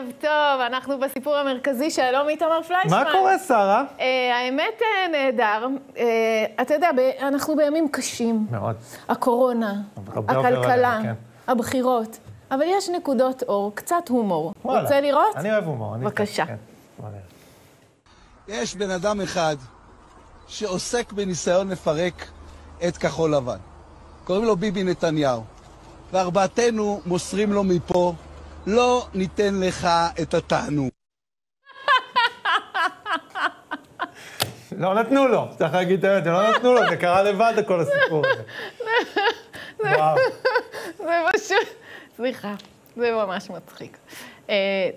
ערב טוב, אנחנו בסיפור המרכזי, שלום איתמר פליישמן. מה קורה, שרה? Uh, האמת uh, נהדר. Uh, אתה יודע, ב- אנחנו בימים קשים. מאוד. הקורונה, הכלכלה, כן. הבחירות. אבל יש נקודות אור, קצת הומור. וואלה. רוצה לראות? אני אוהב הומור. אני בבקשה. כן. יש בן אדם אחד שעוסק בניסיון לפרק את כחול לבן. קוראים לו ביבי נתניהו. וארבעתנו מוסרים לו מפה, לא ניתן לך את התענוג. לא נתנו לו, צריך להגיד את האמת, לא נתנו לו, זה קרה לבד, כל הסיפור הזה. וואו. זה פשוט... סליחה, זה ממש מצחיק. אה,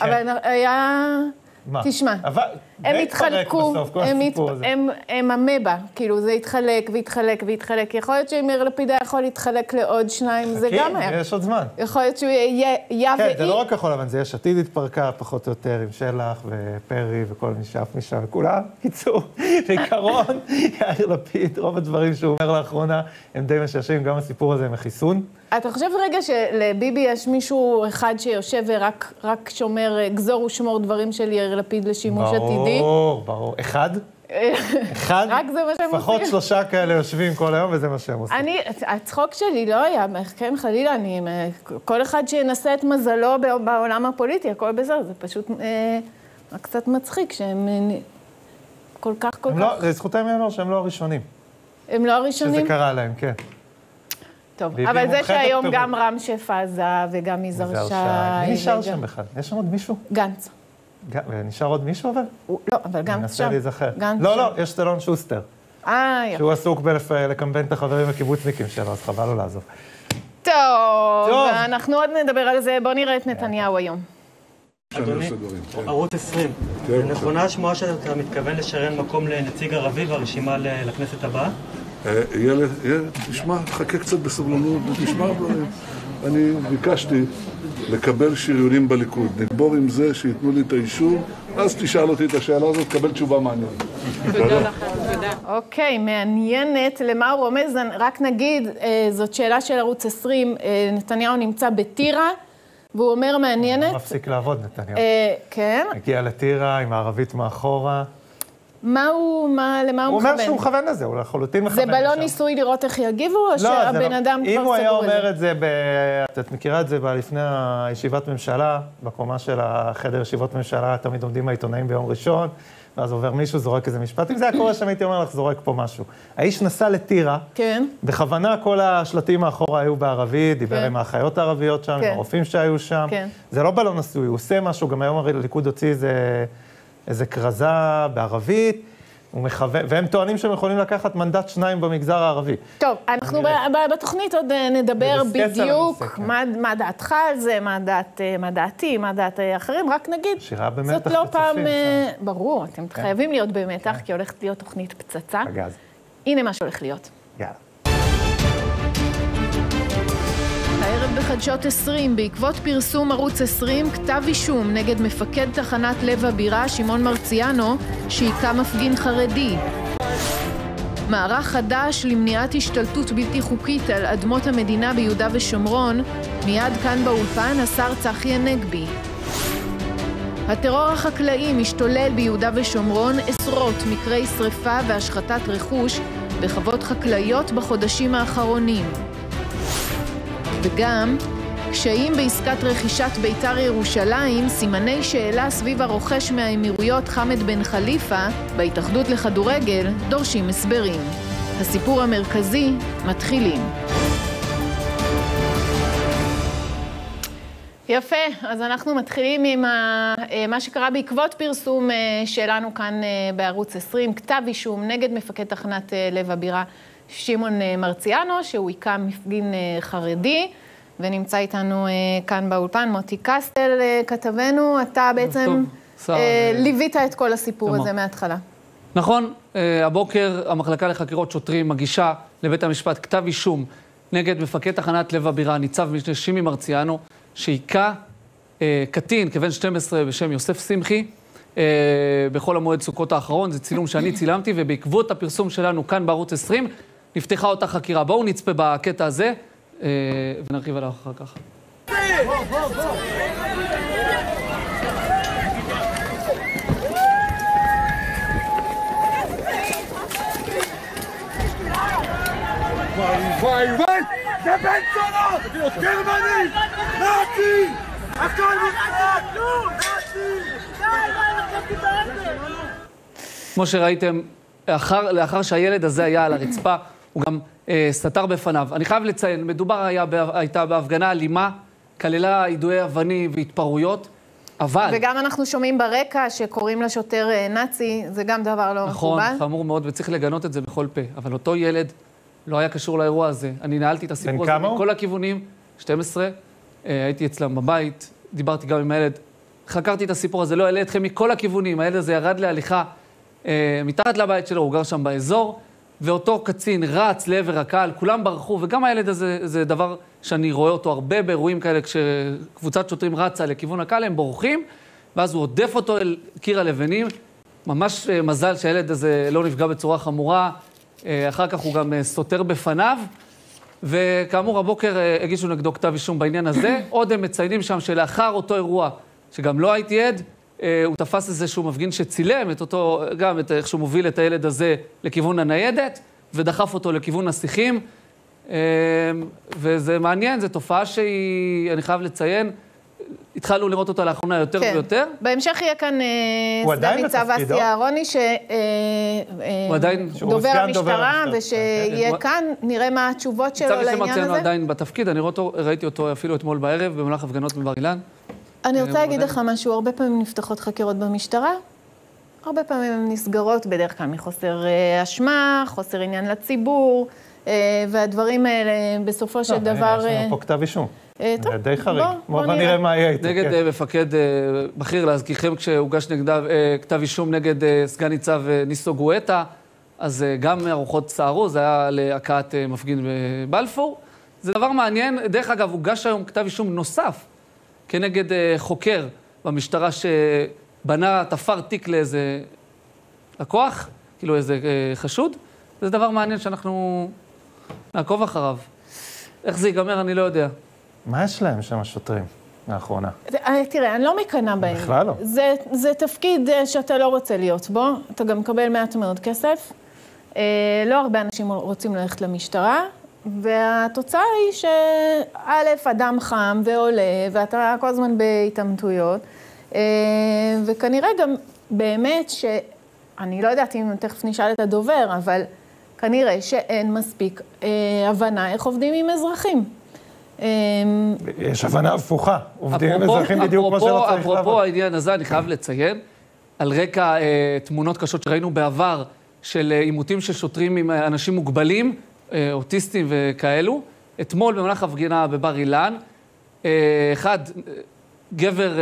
אבל היה... מה? תשמע, אבל הם התחלקו, התפרק בסוף, כל הם, הת... הם, הם המבה, כאילו זה התחלק והתחלק והתחלק. יכול להיות שאם יאיר לפיד היה יכול להתחלק לעוד שניים, זה גם היה. יש עוד זמן. יכול להיות שהוא יהיה יא כן, זה ואי. לא רק כחול לבן, זה יש עתיד התפרקה פחות או יותר עם שלח ופרי וכל מי שאף משם, וכולם. קיצור, בעיקרון, יאיר לפיד, רוב הדברים שהוא אומר לאחרונה הם די משעשעים, גם הסיפור הזה עם החיסון. אתה חושב רגע שלביבי יש מישהו אחד שיושב ורק רק שומר, אה, גזור ושמור דברים של יאיר לפיד לשימוש עתידי? ברור, ברור. אחד? אחד? רק זה מה שהם לפחות עושים? שלושה כאלה יושבים כל היום, וזה מה שהם עושים. אני, הצחוק שלי לא היה, כן, חלילה, אני, כל אחד שינסה את מזלו בעולם הפוליטי, הכל בסדר, זה פשוט אה, קצת מצחיק שהם אה, כל כך, כל כך, לא, לזכותם ייאמר שהם לא הראשונים, הם לא שזה הראשונים? קרה להם, כן. טוב, אבל זה שהיום. גם רם שפע עזב, וגם יזהר שי. מי נשאר שם בכלל? יש שם עוד מישהו? גנץ. ג- נשאר עוד מישהו אבל? הוא- לא, אבל אני גנץ מנסה שם. להיזכר. לא, שם. לא, יש את אלון שוסטר, אה, יפה. שהוא עסוק בלקמבן את החברים הקיבוצניקים שלו, אז חבל לו לעזוב. טוב, טוב. אנחנו עוד נדבר על זה, בואו נראה את נתניהו היום. אדוני, ערוץ 20, נכונה השמועה שאתה מתכוון לשרן מקום לנציג ערבי ברשימה ל- לכנסת הבאה? אה, תשמע, תחכה קצת בסבלנות דברים. אני ביקשתי לקבל שריונים בליכוד. נגבור עם זה, שייתנו לי את האישור, אז תשאל אותי את השאלה הזאת, תקבל תשובה מעניינת. תודה. אוקיי, מעניינת. למה הוא רומז? רק נגיד, אה, זאת שאלה של ערוץ 20, אה, נתניהו נמצא בטירה, והוא אומר מעניינת. מפסיק לעבוד, נתניהו. אה, כן, הגיע לטירה עם הערבית מאחורה. מה הוא, מה, למה הוא הוא מכוון? אומר שהוא מכוון לזה, הוא לחלוטין מכוון זה לשם. בלון ניסוי לראות איך יגיבו, או לא, זה שהבן לא- אדם כבר אם הוא היה סגור אומר זה? את זה, ב... את מכירה את זה לפני הישיבת ממשלה, בקומה של החדר ישיבות ממשלה, תמיד עומדים העיתונאים ביום ראשון, ואז עובר מישהו, זורק איזה משפט. אם זה היה קורה שם, הייתי אומר לך, זורק פה משהו. האיש נסע לטירה, כן, בכוונה כל השלטים מאחורה היו בערבית, דיבר כן. עם האחיות הערביות שם, כן. עם הרופאים שהיו שם. כן. זה לא בלון נשוי, הוא עושה משהו, גם היום הליכוד הוציא איזה, איזה כרזה בערבית, הוא מכוון, והם טוענים שהם יכולים לקחת מנדט שניים במגזר הערבי. טוב, אנחנו ב- בתוכנית עוד אה, נדבר בדיוק כן. מה מה דעתך על זה, מה דעת, אה, מה דעתי, מה דעת אה, אחרים, רק נגיד, שירה במתח זאת לא פעם, שם. ברור, אתם חייבים להיות במתח, כי הולכת להיות תוכנית פצצה. הגז. הנה מה שהולך להיות. יאללה. הערב בחדשות 20, בעקבות פרסום ערוץ 20, כתב אישום נגד מפקד תחנת לב הבירה, שמעון מרציאנו, שהיכה מפגין חרדי. מערך חדש למניעת השתלטות בלתי חוקית על אדמות המדינה ביהודה ושומרון, מיד כאן באולפן השר צחי הנגבי. הטרור החקלאי משתולל ביהודה ושומרון, עשרות מקרי שרפה והשחתת רכוש בחוות חקלאיות בחודשים האחרונים. וגם קשיים בעסקת רכישת בית"ר ירושלים, סימני שאלה סביב הרוכש מהאמירויות חמד בן חליפה בהתאחדות לכדורגל דורשים הסברים. הסיפור המרכזי מתחילים. יפה, אז אנחנו מתחילים עם ה- אה, מה שקרה בעקבות פרסום אה, שלנו כאן אה, בערוץ 20, כתב אישום נגד מפקד תחנת לב הבירה שמעון אה, מרציאנו, שהוא היכה מפגין אה, חרדי, ונמצא איתנו אה, כאן באולפן מוטי קסטל, כתבנו, אתה בעצם טוב, ליווית את כל הסיפור. הזה מההתחלה. נכון, הבוקר המחלקה לחקירות שוטרים מגישה לבית המשפט כתב אישום נגד מפקד תחנת לב הבירה, ניצב משנה שימי מרציאנו, שהיכה אה, קטין כבן 12 בשם יוסף שמחי אה, בחול המועד סוכות האחרון. זה צילום שאני צילמתי, ובעקבות הפרסום שלנו כאן בערוץ 20, נפתחה אותה חקירה. בואו נצפה בקטע הזה אה, ונרחיב עליו אחר כך. וואי וואי! זה בן זונות! גרמני! נאצי! הכל נפרד! כמו שראיתם, לאחר שהילד הזה היה על הרצפה, הוא גם אה, סתר בפניו. אני חייב לציין, מדובר היה, הייתה בהפגנה אלימה, כללה יידויי אבנים והתפרעויות, אבל... וגם אנחנו שומעים ברקע שקוראים לשוטר אה, נאצי, זה גם דבר לא נכון, מקובל. נכון, חמור מאוד, וצריך לגנות את זה בכל פה. אבל אותו ילד לא היה קשור לאירוע הזה. אני נעלתי את הסיפור הזה מכל הכיוונים, 12, אה, הייתי אצלם בבית, דיברתי גם עם הילד, חקרתי את הסיפור הזה, לא אעלה אתכם מכל הכיוונים, הילד הזה ירד להליכה אה, מתחת לבית שלו, הוא גר שם באזור, ואותו קצין רץ לעבר הקהל, כולם ברחו, וגם הילד הזה, זה דבר שאני רואה אותו הרבה באירועים כאלה, כשקבוצת שוטרים רצה לכיוון הקהל, הם בורחים, ואז הוא עודף אותו אל קיר הלבנים. ממש אה, מזל שהילד הזה לא נפגע בצורה חמורה, אה, אחר כך הוא גם אה, סותר בפניו. וכאמור, הבוקר הגישו נגדו כתב אישום בעניין הזה. עוד הם מציינים שם שלאחר אותו אירוע, שגם לא הייתי עד, הוא תפס איזשהו מפגין שצילם את אותו, גם את איך שהוא מוביל את הילד הזה לכיוון הניידת, ודחף אותו לכיוון השיחים. וזה מעניין, זו תופעה שהיא, אני חייב לציין, התחלנו לראות אותה לאחרונה יותר כן. ויותר. בהמשך יהיה כאן אה, סגן ניצב אסי אהרוני, שדובר אה, המשטרה, ושיהיה כן. כאן, נראה מה התשובות שלו לעניין הזה. ניצב יחיא מרציאנו עדיין בתפקיד, אני אותו, ראיתי אותו אפילו אתמול בערב במהלך הפגנות בבר אילן. אני רוצה להגיד לך משהו, הרבה פעמים נפתחות חקירות במשטרה, הרבה פעמים הן נסגרות בדרך כלל מחוסר אשמה, חוסר עניין לציבור, והדברים האלה בסופו של דבר... יש לנו פה כתב אישום. אה, טוב, די חריג. בוא, בוא נראה מה יהיה איתו. נגד כן. אה, מפקד אה, בכיר, להזכירכם, כשהוגש נגדה כתב אישום נגד סגן ניצב ניסו גואטה, אז גם הרוחות סערו, זה היה להכאת מפגין בבלפור. זה דבר מעניין. דרך אגב, הוגש היום כתב אישום נוסף כנגד חוקר במשטרה שבנה, תפר תיק לאיזה לקוח, כאילו איזה חשוד. זה דבר מעניין שאנחנו נעקוב אחריו. איך זה ייגמר, אני לא יודע. מה יש להם שם השוטרים לאחרונה? אה, תראה, אני לא מקנאה בהם. בכלל לא. זה, זה תפקיד אה, שאתה לא רוצה להיות בו, אתה גם מקבל מעט מאוד כסף. אה, לא הרבה אנשים רוצים ללכת למשטרה, והתוצאה היא שא', אדם חם ועולה, ואתה כל הזמן בהתעמתויות, וכנראה גם באמת ש... אני לא יודעת אם תכף נשאל את הדובר, אבל כנראה שאין מספיק הבנה איך עובדים עם אזרחים. אמ, יש הבנה הפוכה, עובדים עם אזרחים בדיוק כמו שלא צריך לעבוד. אפרופו העניין הזה, אני חייב לציין, על רקע אה, תמונות קשות שראינו בעבר, של אה, עימותים של שוטרים עם אה, אנשים מוגבלים, אוטיסטים וכאלו, אתמול במהלך הפגינה בבר אילן, אחד, גבר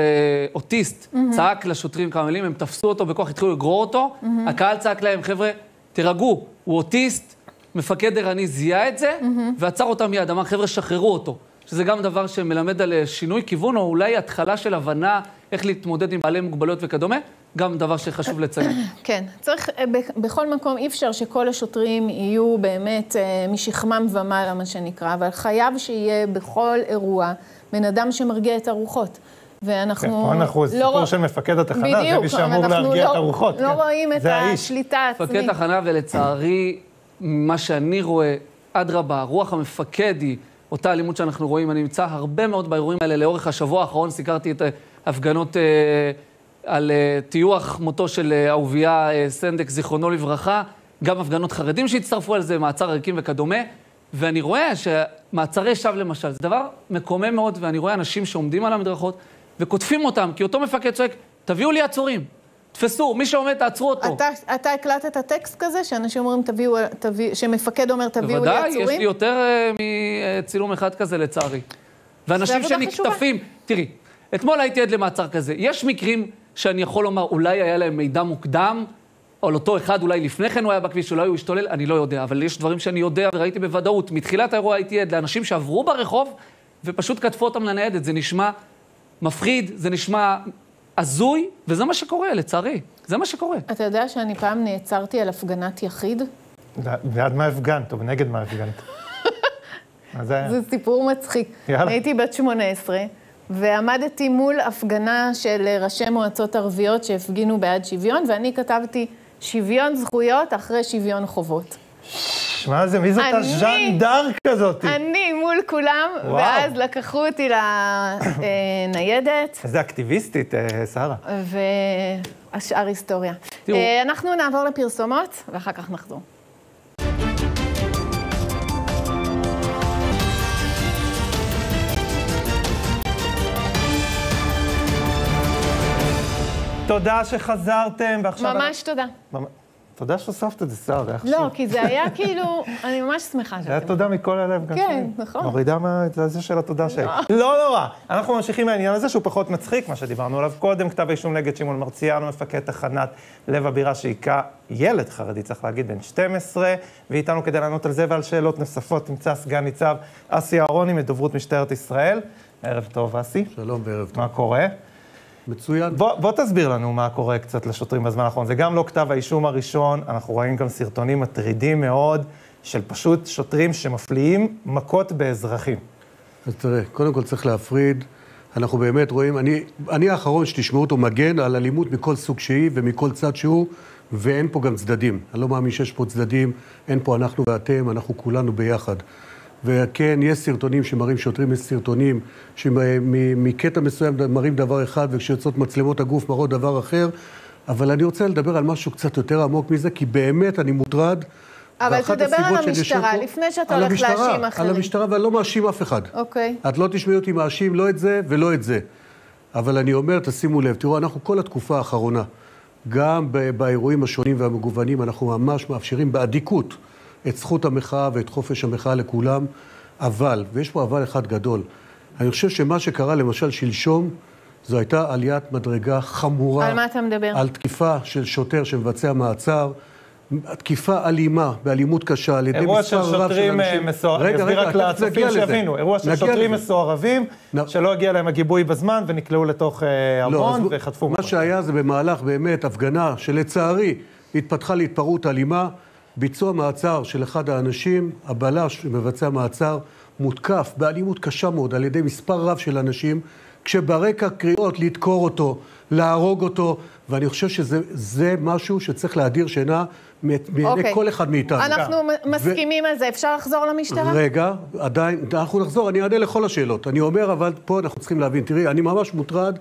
אוטיסט, mm-hmm. צעק לשוטרים כמה מילים, הם תפסו אותו בכוח, התחילו לגרור אותו, mm-hmm. הקהל צעק להם, חבר'ה, תירגעו, הוא אוטיסט, מפקד ערני זיהה את זה, mm-hmm. ועצר אותם מיד, אמר, חבר'ה, שחררו אותו. שזה גם דבר שמלמד על אה, שינוי כיוון, או אולי התחלה של הבנה איך להתמודד עם בעלי מוגבלויות וכדומה, גם דבר שחשוב לציין. כן, צריך, אה, בכל מקום, אי אפשר שכל השוטרים יהיו באמת אה, משכמם ומעלה, מה שנקרא, אבל חייב שיהיה בכל אירוע בן אדם שמרגיע את הרוחות. ואנחנו... כן, פה אנחנו, לא סיפור של מפקד התחנה, זה מי שאמור להרגיע לא, את הרוחות. לא כן. רואים את השליטה העצמית. מפקד תחנה, ולצערי, מה שאני רואה, אדרבה, רוח המפקד היא אותה אלימות שאנחנו רואים. אני נמצא הרבה מאוד באירועים האלה לאורך השבוע האחרון, סיקרתי את ההפגנות אה, על אה, טיוח מותו של אה, אהוביה אה, סנדק, זיכרונו לברכה, גם הפגנות חרדים שהצטרפו על זה, מעצר ערכים וכדומה. ואני רואה שמעצרי שווא למשל, זה דבר מקומם מאוד, ואני רואה אנשים שעומדים על המדרכות וקוטפים אותם, כי אותו מפקד צועק, תביאו לי עצורים. תפסו, מי שעומד, תעצרו אותו. אתה, אתה הקלטת טקסט כזה, שאנשים אומרים, תביאו, תביאו, שמפקד אומר, תביאו לי עצורים? בוודאי, יש לי יותר uh, מצילום אחד כזה, לצערי. ואנשים שנקטפים, תראי, אתמול הייתי עד למעצר כזה. יש מקרים שאני יכול לומר, אולי היה להם מידע מוקדם, או על אותו אחד אולי לפני כן הוא היה בכביש, אולי הוא השתולל, אני לא יודע. אבל יש דברים שאני יודע וראיתי בוודאות. מתחילת האירוע הייתי עד לאנשים שעברו ברחוב ופשוט כתפו אותם לניידת. זה נשמע מפחיד, זה נשמע הזוי, וזה מה שקורה, לצערי. זה מה שקורה. אתה יודע שאני פעם נעצרתי על הפגנת יחיד? בעד מה הפגנת, או נגד מה הפגנת? זה סיפור מצחיק. יאללה. הייתי בת 18, ועמדתי מול הפגנה של ראשי מועצות ערביות שהפגינו בעד שוויון, ואני כתבתי שוויון זכויות אחרי שוויון חובות. שמע, זה מי זאת הז'אן דארק כזאת? אני מול כולם, וואו. ואז לקחו אותי לניידת, איזה אקטיביסטית, אה, שרה. והשאר היסטוריה. תראו. אה, אנחנו נעבור לפרסומות, ואחר כך נחזור. תודה שחזרתם, ועכשיו... ממש תודה. תודה שהוספת את זה, שרה, זה היה חשוב. לא, כי זה היה כאילו, אני ממש שמחה זה היה שאתם... תודה מכל הלב. גם כן. נכון. מורידה מה... זה של התודה שלי. לא נורא. אנחנו ממשיכים מהעניין הזה שהוא פחות מצחיק, מה שדיברנו עליו קודם, כתב האישום נגד שמעון מרציאנו, מפקד תחנת לב הבירה שהיכה ילד חרדי, צריך להגיד, בן 12, ואיתנו כדי לענות על זה ועל שאלות נוספות נמצא סגן ניצב אסי אהרוני מדוברות משטרת ישראל. ערב טוב, אסי. שלום וערב טוב. מה קורה? מצוין. בוא, בוא תסביר לנו מה קורה קצת לשוטרים בזמן האחרון. זה גם לא כתב האישום הראשון, אנחנו רואים גם סרטונים מטרידים מאוד של פשוט שוטרים שמפליאים מכות באזרחים. אז תראה, קודם כל צריך להפריד. אנחנו באמת רואים, אני, אני האחרון שתשמעו אותו מגן על אלימות מכל סוג שהיא ומכל צד שהוא, ואין פה גם צדדים. אני לא מאמין שיש פה צדדים, אין פה אנחנו ואתם, אנחנו כולנו ביחד. וכן, יש סרטונים שמראים שוטרים, יש סרטונים שמקטע מסוים מראים דבר אחד, וכשיוצאות מצלמות הגוף מראות דבר אחר, אבל אני רוצה לדבר על משהו קצת יותר עמוק מזה, כי באמת אני מוטרד. אבל תדבר על המשטרה, פה- לפני שאתה הולך המשטרה, להאשים אחרים. על המשטרה, ואני לא מאשים אף אחד. אוקיי. את לא תשמעי אותי מאשים לא את זה ולא את זה. אבל אני אומר, תשימו לב, תראו, אנחנו כל התקופה האחרונה, גם באירועים השונים והמגוונים, אנחנו ממש מאפשרים באדיקות את זכות המחאה ואת חופש המחאה לכולם, אבל, ויש פה אבל אחד גדול, אני חושב שמה שקרה למשל שלשום, זו הייתה עליית מדרגה חמורה. על מה אתה מדבר? על תקיפה של שוטר שמבצע מעצר. תקיפה אלימה, באלימות קשה, על ידי אירוע מספר של רב של שוטרים אנשים. אה, מסוערבים, אני אסביר רק לצופים. שיבינו, אירוע של שוטרים. מסוערבים, נ- שלא הגיע להם הגיבוי בזמן ונקלעו לתוך אה, לא, ארמון אז וחטפו מה. שהיה זה במהלך באמת הפגנה שלצערי התפתחה להתפרעות אלימה, ביצוע מעצר של אחד האנשים, הבלש שמבצע מעצר, מותקף באלימות קשה מאוד על ידי מספר רב של אנשים, כשברקע קריאות לדקור אותו, להרוג אותו, ואני חושב שזה זה משהו שצריך להדיר שינה מעיני אוקיי. כל אחד מאיתנו. אנחנו מ- מסכימים על זה, אפשר לחזור למשטרה? רגע, עדיין, אנחנו נחזור, אני אענה לכל השאלות. אני אומר, אבל פה אנחנו צריכים להבין. תראי, אני ממש מוטרד,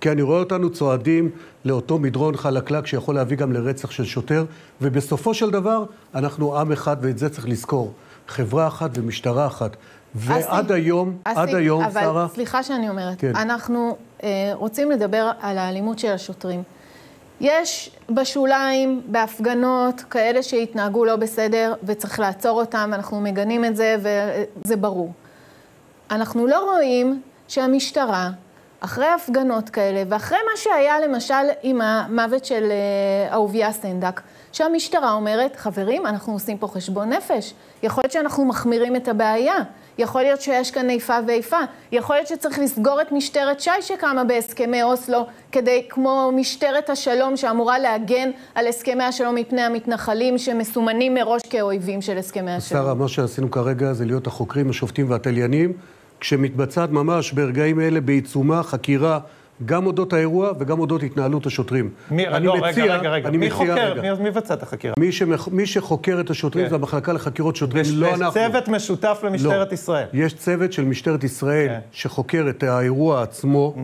כי אני רואה אותנו צועדים לאותו מדרון חלקלק שיכול להביא גם לרצח של שוטר, ובסופו של דבר, אנחנו עם אחד, ואת זה צריך לזכור. חברה אחת ומשטרה אחת. ועד אסי, היום, אסי, עד היום, אבל שרה... סליחה שאני אומרת, כן. אנחנו אה, רוצים לדבר על האלימות של השוטרים. יש בשוליים, בהפגנות, כאלה שהתנהגו לא בסדר וצריך לעצור אותם, אנחנו מגנים את זה וזה ברור. אנחנו לא רואים שהמשטרה, אחרי הפגנות כאלה, ואחרי מה שהיה למשל עם המוות של אה, אהוביה סנדק, שהמשטרה אומרת, חברים, אנחנו עושים פה חשבון נפש. יכול להיות שאנחנו מחמירים את הבעיה. יכול להיות שיש כאן איפה ואיפה. יכול להיות שצריך לסגור את משטרת ש"י שקמה בהסכמי אוסלו, כדי, כמו משטרת השלום שאמורה להגן על הסכמי השלום מפני המתנחלים שמסומנים מראש כאויבים של הסכמי השלום. שרה, מה שעשינו כרגע זה להיות החוקרים, השופטים והתליינים, כשמתבצעת ממש ברגעים אלה בעיצומה חקירה גם אודות האירוע וגם אודות התנהלות השוטרים. מי, אני לא, מציע- רגע, רגע, רגע. אני מי מציע, חוקר? רגע. מי, מי מבצע את החקירה? מי, שמח, מי שחוקר את השוטרים כן. זה המחלקה לחקירות שוטרים, יש לא יש אנחנו. צוות משותף למשטרת לא. ישראל. יש צוות של משטרת ישראל כן. שחוקר את האירוע עצמו,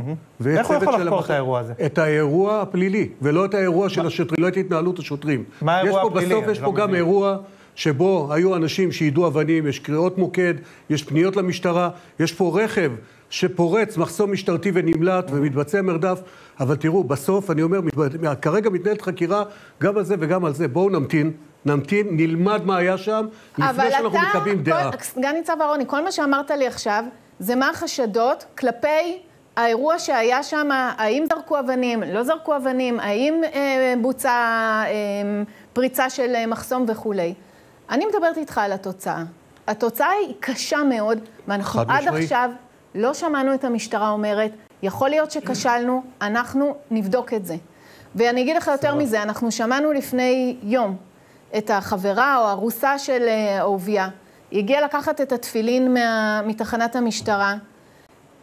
ויש איך הוא יכול של לחקור המח- את האירוע הזה? את האירוע הפלילי, ולא את האירוע של השוטרים, לא את התנהלות השוטרים. מה האירוע יש פה הפלילי? בסוף יש לא פה גם. אירוע שבו היו אנשים שיידו אבנים, יש קריאות מוקד, יש פניות למשטרה, יש פה רכב שפורץ מחסום משטרתי ונמלט ומתבצע מרדף, אבל תראו, בסוף, אני אומר, כרגע מתנהלת חקירה גם על זה וגם על זה. בואו נמתין, נמתין, נלמד מה היה שם, אבל לפני שאנחנו אתה, מקבלים דעה. כל- סגן ניצב אהרוני, כל מה שאמרת לי עכשיו, זה מה החשדות כלפי האירוע שהיה שם, האם זרקו אבנים, לא זרקו אבנים, האם אה, בוצעה אה, פריצה של אה, מחסום וכולי. אני מדברת איתך על התוצאה. התוצאה היא קשה מאוד, ואנחנו עד משמעית. עכשיו לא שמענו את המשטרה אומרת, יכול להיות שכשלנו, אנחנו נבדוק את זה. ואני אגיד לך יותר מזה, אנחנו שמענו לפני יום את החברה או הרוסה של אה, אהוביה. היא הגיעה לקחת את התפילין מה, מתחנת המשטרה,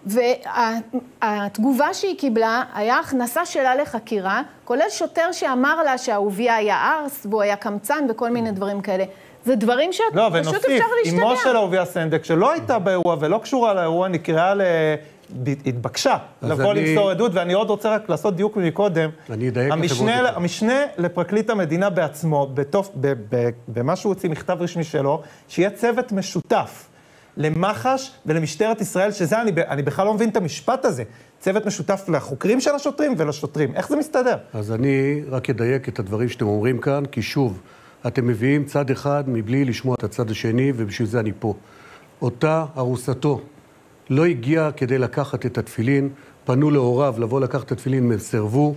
והתגובה שהיא קיבלה היה הכנסה שלה לחקירה, כולל שוטר שאמר לה שאהוביה היה ארס והוא היה קמצן וכל מיני דברים כאלה. זה דברים שפשוט לא, אפשר ונוסיף, להשתגע. אמו של אהוביה סנדק, שלא הייתה באירוע ולא קשורה לאירוע, נקראה ל... התבקשה לבוא אני- למסור עדות, ואני עוד רוצה רק לעשות דיוק מקודם. אני אדייק המשנה, יותר. המשנה לפרקליט המדינה בעצמו, בתוף, ב, ב, במה שהוא הוציא מכתב רשמי שלו, שיהיה צוות משותף למח"ש ולמשטרת ישראל, שזה, אני, אני בכלל לא מבין את המשפט הזה. צוות משותף לחוקרים של השוטרים ולשוטרים. איך זה מסתדר? אז אני רק אדייק את הדברים שאתם אומרים כאן, כי שוב, אתם מביאים צד אחד מבלי לשמוע את הצד השני, ובשביל זה אני פה. אותה ארוסתו לא הגיעה כדי לקחת את התפילין, פנו להוריו לבוא לקחת את התפילין, הם סירבו.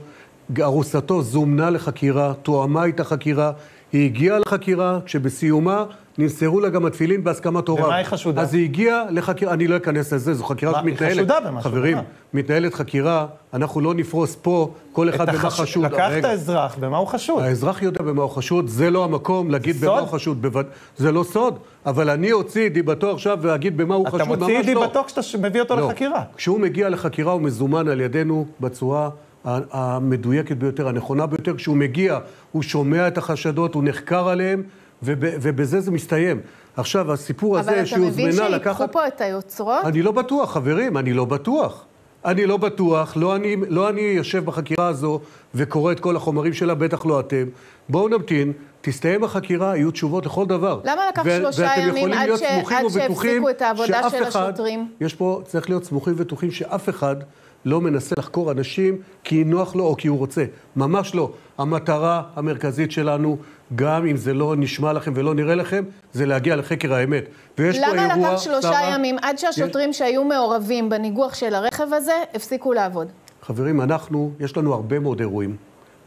ארוסתו זומנה לחקירה, תואמה איתה חקירה, היא הגיעה לחקירה, כשבסיומה נמסרו לה גם התפילין בהסכמת הוריו. במה היא חשודה? אז היא הגיעה לחקירה, אני לא אכנס לזה, זו חקירה מה, היא שמתנהלת. חשודה במשהו, חברים, במה? מתנהלת חקירה, אנחנו לא נפרוס פה כל אחד במה החש- חשוד. לקח את רגע. האזרח, במה הוא חשוד? האזרח יודע במה הוא חשוד, זה לא המקום להגיד במה? הוא חשוד. בווד... זה לא סוד, אבל אני אוציא את דיבתו עכשיו ואגיד במה הוא אתה חשוד, ממש לא. מוציא את דיבתו כשאתה מביא אותו לא. לחקירה. כשהוא מגיע לחקירה הוא מזומן על ידינו בצורה המדויקת ביותר, הנכונה ביותר. כשהוא מגיע, הוא שומע את החשדות, הוא נחקר עליהם, וב... ובזה זה מסתיים. עכשיו, הסיפור אבל הזה אתה שהיא מבין הוזמנה שיקחו לקחת... פה את היוצרות? אני לא בטוח, חברים, אני לא בטוח. אני לא בטוח, לא אני, לא אני יושב בחקירה הזו וקורא את כל החומרים שלה, בטח לא אתם. בואו נמתין, תסתיים החקירה, יהיו תשובות לכל דבר. למה לקח ו- שלושה ימים עד ש- עד שהפסיקו את העבודה של אחד- השוטרים? יש פה, צריך להיות סמוכים ובטוחים שאף אחד לא מנסה לחקור אנשים כי נוח לו או כי הוא רוצה. ממש לא. המטרה המרכזית שלנו, גם אם זה לא נשמע לכם ולא נראה לכם, זה להגיע לחקר האמת. ויש פה למה אירוע, לקח שלושה שרה, ימים עד שהשוטרים שהיו מעורבים בניגוח של הרכב הזה הפסיקו לעבוד? חברים, אנחנו, יש לנו הרבה מאוד אירועים.